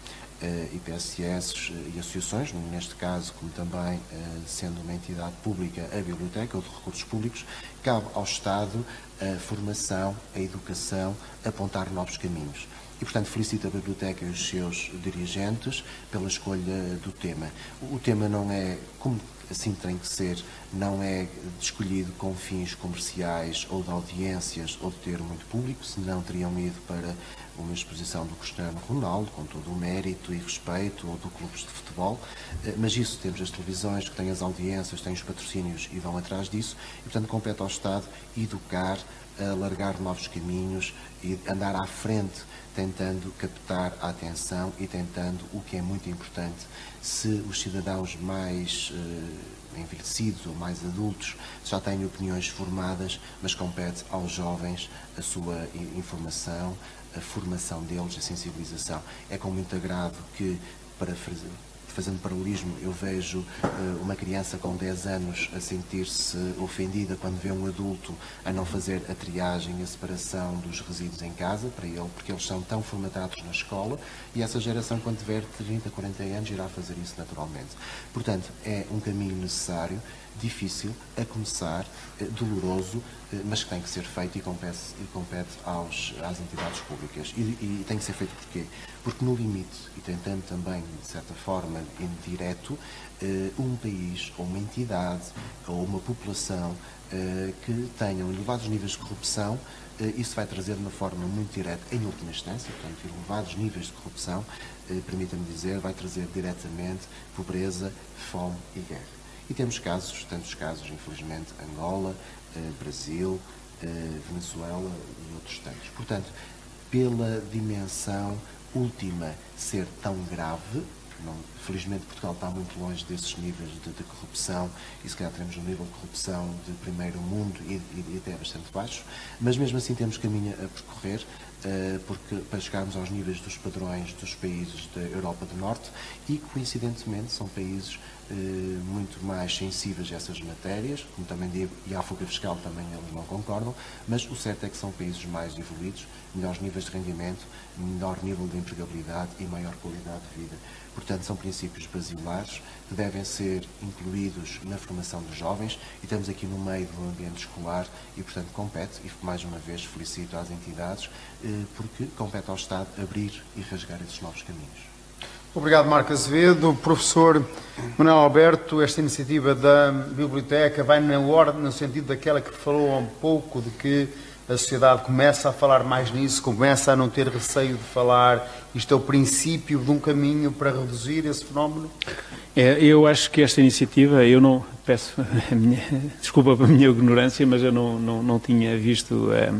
IPSS e associações, neste caso, como também eh, sendo uma entidade pública, a biblioteca ou de recursos públicos, cabe ao Estado a formação, a educação, apontar novos caminhos. E, portanto, felicito a Biblioteca e os seus dirigentes pela escolha do tema. O tema não é, como assim tem que ser, não é escolhido com fins comerciais ou de audiências ou de ter muito público, senão teriam ido para uma exposição do Cristiano Ronaldo, com todo o mérito e respeito, ou do clubes de futebol, eh, mas isso temos as televisões que têm as audiências, têm os patrocínios e vão atrás disso, e portanto compete ao Estado educar, alargar novos caminhos e andar à frente, tentando captar a atenção e tentando o que é muito importante, se os cidadãos mais eh, envelhecidos ou mais adultos já têm opiniões formadas, mas compete aos jovens a sua informação, a formação deles, a sensibilização. É com muito agrado que, para fazendo paralelismo, eu vejo uh, uma criança com 10 anos a sentir-se ofendida quando vê um adulto a não fazer a triagem, a separação dos resíduos em casa para ele, porque eles são tão formatados na escola e essa geração, quando tiver 30, 40 anos, irá fazer isso naturalmente. Portanto, é um caminho necessário difícil a começar, eh, doloroso, eh, mas que tem que ser feito e compete, e compete aos, às entidades públicas. E, e, tem que ser feito porquê? Porque no limite, e tentando também, de certa forma, indireto, eh, um país, ou uma entidade, ou uma população que tenham elevados níveis de corrupção, isso vai trazer de uma forma muito direta, em última instância, portanto, elevados níveis de corrupção, permita-me dizer, vai trazer diretamente pobreza, fome e guerra. E temos casos, tantos casos, infelizmente, Angola, eh, Brasil, eh, Venezuela e outros tantos. Portanto, pela dimensão última ser tão grave, não, felizmente Portugal está muito longe desses níveis de, de, corrupção e se calhar teremos um nível de corrupção de primeiro mundo e, e, e até bastante baixo, mas mesmo assim temos caminho a percorrer porque, para chegarmos aos níveis dos padrões dos países da Europa do Norte e coincidentemente são países uh, muito mais sensíveis a essas matérias, como também digo, e à fuga fiscal também eles não concordam, mas o certo é que são países mais evoluídos, melhores níveis de rendimento, menor nível de empregabilidade e maior qualidade de vida. Portanto, são princípios basilares que devem ser incluídos na formação dos jovens e estamos aqui no meio do ambiente escolar e, portanto, compete, e mais uma vez felicito às entidades, eh, porque compete ao Estado abrir e rasgar esses novos caminhos. Obrigado, Marco Azevedo. Professor Manuel Alberto, esta iniciativa da biblioteca vai na ordem, no sentido daquela que falou há um pouco, de que a sociedade começa a falar mais nisso, começa a não ter receio de falar. Isto é o princípio de um caminho para reduzir esse fenómeno? É, eu acho que esta iniciativa, eu não peço [LAUGHS] minha, desculpa pela minha ignorância, mas eu não, não, não tinha visto a, eh,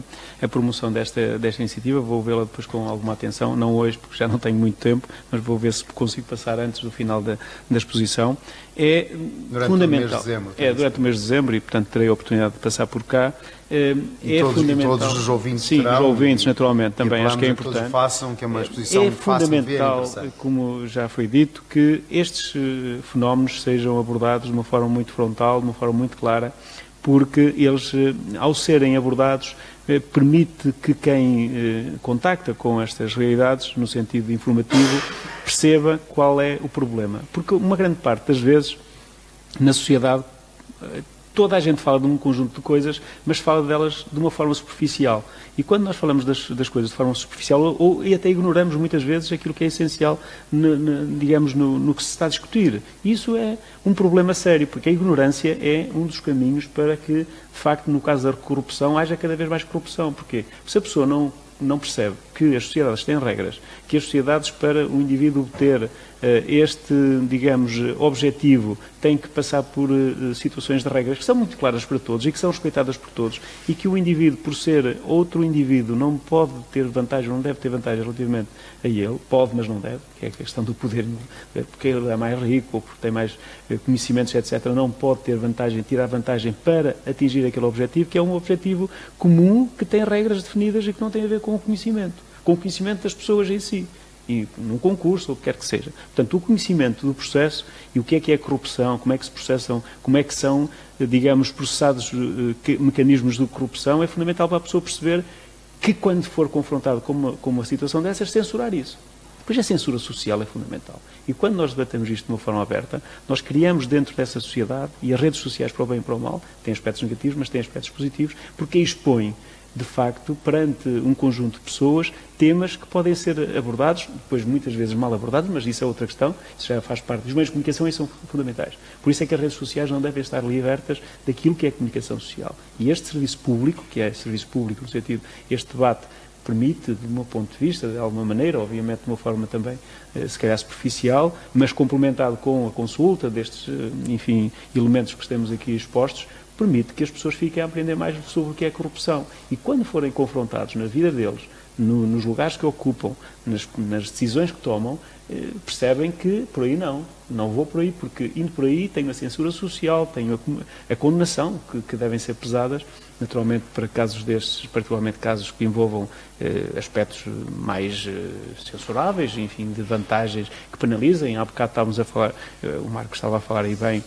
a, promoção desta, desta iniciativa. Vou vê-la depois com alguma atenção, não hoje, porque já não tenho muito tempo, mas vou ver se consigo passar antes do final da, da exposição. É durante fundamental. O mês de dezembro, é durante o mês de dezembro e, portanto, terei a oportunidade de passar por cá. É, e é todos, fundamental. todos os ouvintes Sim, terão, os ouvintes, naturalmente, também acho que é importante. Todos façam, que é uma exposição é fundamental, como já foi dito, que estes eh, fenómenos sejam abordados de uma forma muito frontal, de uma forma muito clara, porque eles, eh, ao serem abordados, eh, permite que quem contacta com estas realidades, no sentido informativo, perceba qual é o problema. Porque uma grande parte das vezes, na sociedade, toda a gente fala de um conjunto de coisas, mas fala delas de uma forma superficial. E quando nós falamos das, das coisas de forma superficial, ou, ou, e até ignoramos muitas vezes aquilo que é essencial, no, no, digamos, no, no, que se está a discutir. Isso é um problema sério, porque a ignorância é um dos caminhos para que, de facto, no caso da corrupção, haja cada vez mais corrupção. Porque se a pessoa não não percebe que as sociedades têm regras, que as sociedades, para o indivíduo obter eh, este, digamos, objetivo tem que passar por eh, situações de regras que são muito claras para todos e que são respeitadas por todos e que o indivíduo, por ser outro indivíduo, não pode ter vantagem, não deve ter vantagem relativamente a ele, pode, mas não deve, que é a questão do poder, porque ele é mais rico ou porque tem mais conhecimentos, etc., não pode ter vantagem, tirar vantagem para atingir aquele objetivo, que é um objetivo comum que tem regras definidas e que não tem a ver com o conhecimento, com o conhecimento das pessoas em si e num concurso, ou o que quer que seja. Portanto, o conhecimento do processo e o que é que é corrupção, como é que se processam, como é que são, digamos, processados uh, mecanismos de corrupção, é fundamental para a pessoa perceber que, quando for confrontado com uma, com uma situação dessas, censurar isso. Pois a censura social é fundamental. E quando nós debatemos isto de uma forma aberta, nós criamos dentro dessa sociedade, e as redes sociais para o bem e para o mal, têm aspectos negativos, mas têm aspectos positivos, porque expõem de facto, perante um conjunto de pessoas, temas que podem ser abordados, depois muitas vezes mal abordados, mas isso é outra questão, isso já faz parte dos meios de comunicação e são fundamentais. Por isso é que as redes sociais não devem estar libertas daquilo que é comunicação social. E este serviço público, que é serviço público no sentido, este debate permite, do meu ponto de vista, de alguma maneira, obviamente de uma forma também, eh, se calhar superficial, mas complementado com a consulta destes, eh, enfim, elementos que estamos aqui expostos, permite que as pessoas fiquem a aprender mais sobre o que é corrupção. E quando forem confrontados na vida deles, no, nos lugares que ocupam, nas, nas decisões que tomam, eh, percebem que por aí não, não vou por aí, porque indo por aí tenho a censura social, tenho a, a condenação, que, que, devem ser pesadas, naturalmente para casos destes, particularmente casos que envolvam eh, aspectos mais eh, censuráveis, enfim, de vantagens que penalizem. Há bocado estávamos a falar, eh, o Marco estava a falar aí bem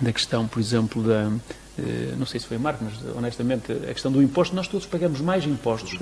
da questão, por exemplo, da, eh, não sei se foi Marco, mas honestamente a questão do imposto, nós todos pagamos mais impostos.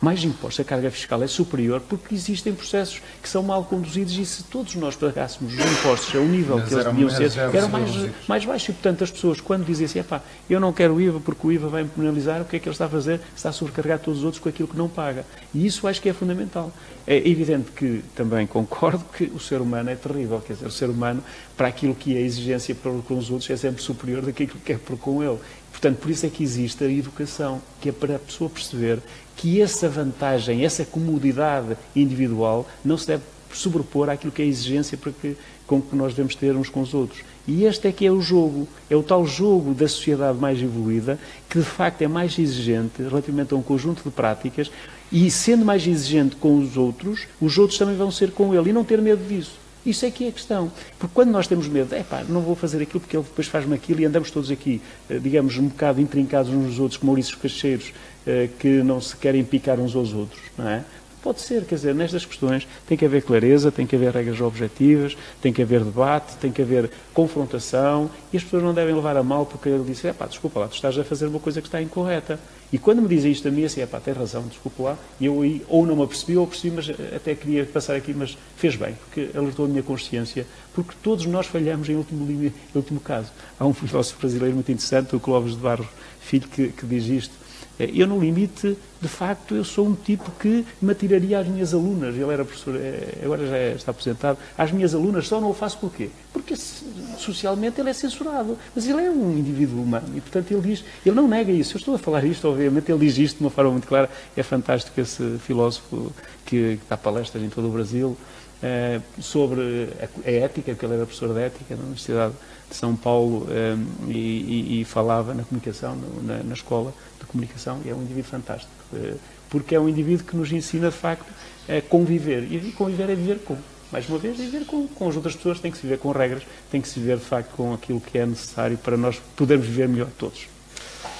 Mais impostos, a carga fiscal é superior porque existem processos que são mal conduzidos e se todos nós pagássemos os impostos ao nível mas que eles deviam ser, eram mais, mais baixos. E portanto as pessoas quando dizem assim, eu não quero o IVA porque o IVA vai me penalizar, o que é que ele está a fazer? Está a sobrecarregar todos os outros com aquilo que não paga. E isso acho que é fundamental. É evidente que também concordo que o ser humano é terrível, quer dizer, o ser humano para aquilo que é exigência para com os outros é sempre superior do que que é para com ele. Portanto, por isso é que existe a educação, que é para a pessoa perceber que essa vantagem, essa comodidade individual não se deve sobrepor àquilo que é a exigência para que, com que nós devemos ter uns com os outros. E este é que é o jogo, é o tal jogo da sociedade mais evoluída, que de facto é mais exigente relativamente a um conjunto de práticas, e sendo mais exigente com os outros, os outros também vão ser com ele, e não ter medo disso. Isso é que é a questão. Porque quando nós temos medo, é pá, não vou fazer aquilo porque ele depois faz-me aquilo e andamos todos aqui, eh, digamos, um bocado intrincados uns nos outros, como Maurício Cacheiros, eh, que não se querem picar uns aos outros, não é? Pode ser, quer dizer, nestas questões tem que haver clareza, tem que haver regras objetivas, tem que haver debate, tem que haver confrontação e as pessoas não devem levar a mal porque ele disse, é pá, desculpa lá, tu estás a fazer uma coisa que está incorreta. E quando me dizem isto a mim, assim, é pá, tem razão, desculpa lá, e eu ou não me apercebi ou percebi, mas até queria passar aqui, mas fez bem, porque alertou a minha consciência, porque todos nós falhamos em último, em último caso. Há um filósofo brasileiro muito interessante, o Clóvis de Barros Filho, que, que diz isto, eu, no limite, de facto, eu sou um tipo que me atiraria às minhas alunas. Ele era professor, é, agora já está aposentado. Às minhas alunas só não o faço porquê? Porque socialmente ele é censurado. Mas ele é um indivíduo humano e, portanto, ele diz, ele não nega isso. Eu estou a falar isto, obviamente, ele diz isto de uma forma muito clara. É fantástico esse filósofo que, que dá palestras em todo o Brasil. Eh, sobre a, ética, porque ele era professor de ética na Universidade de São Paulo eh, e, e, e, falava na comunicação, na, na, escola de comunicação, e é um indivíduo fantástico, eh, porque é um indivíduo que nos ensina, de facto, a conviver. E conviver é viver com. Mais uma vez, é viver com, com as outras pessoas, tem que se viver com regras, tem que se viver, de facto, com aquilo que é necessário para nós podermos viver melhor todos.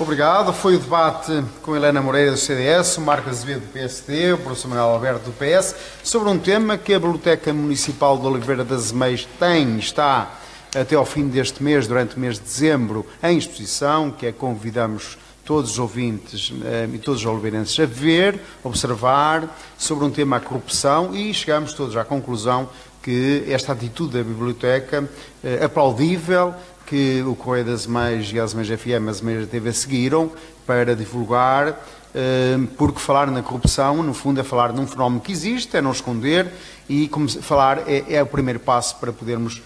Obrigado. Foi o debate com Helena Moreira do CDS, Marco Azevedo do PSD, o professor Manuel Alberto do PS, sobre um tema que a Biblioteca Municipal de Oliveira das Meias tem, está até ao fim deste mês, durante o mês de dezembro, em exposição, que é convidamos todos os ouvintes eh, e todos os oliveirenses a ver, observar, sobre um tema a corrupção e chegamos todos à conclusão que esta atitude da biblioteca, eh, aplaudível, que o Correio das Meias e as Meias FM, as Meias TV seguiram para divulgar, eh, porque falar na corrupção, no fundo, é falar de um fenómeno que existe, é não esconder e falar é, é o primeiro passo para podermos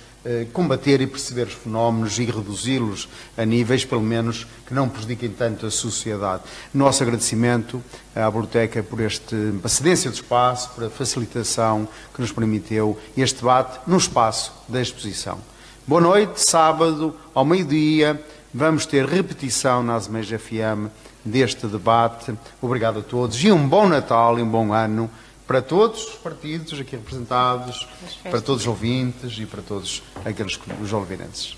combater e perceber os fenómenos e reduzi-los a níveis, pelo menos, que não prejudiquem tanto a sociedade. Nosso agradecimento à Biblioteca por esta cedência de espaço, por a facilitação que nos permitiu este debate no espaço da exposição. Boa noite, sábado, ao meio-dia, vamos ter repetição na Azemeja FM deste debate. Obrigado a todos e um bom Natal e um bom ano para todos os partidos aqui representados, para todos os ouvintes e para todos aqueles os olvinenses.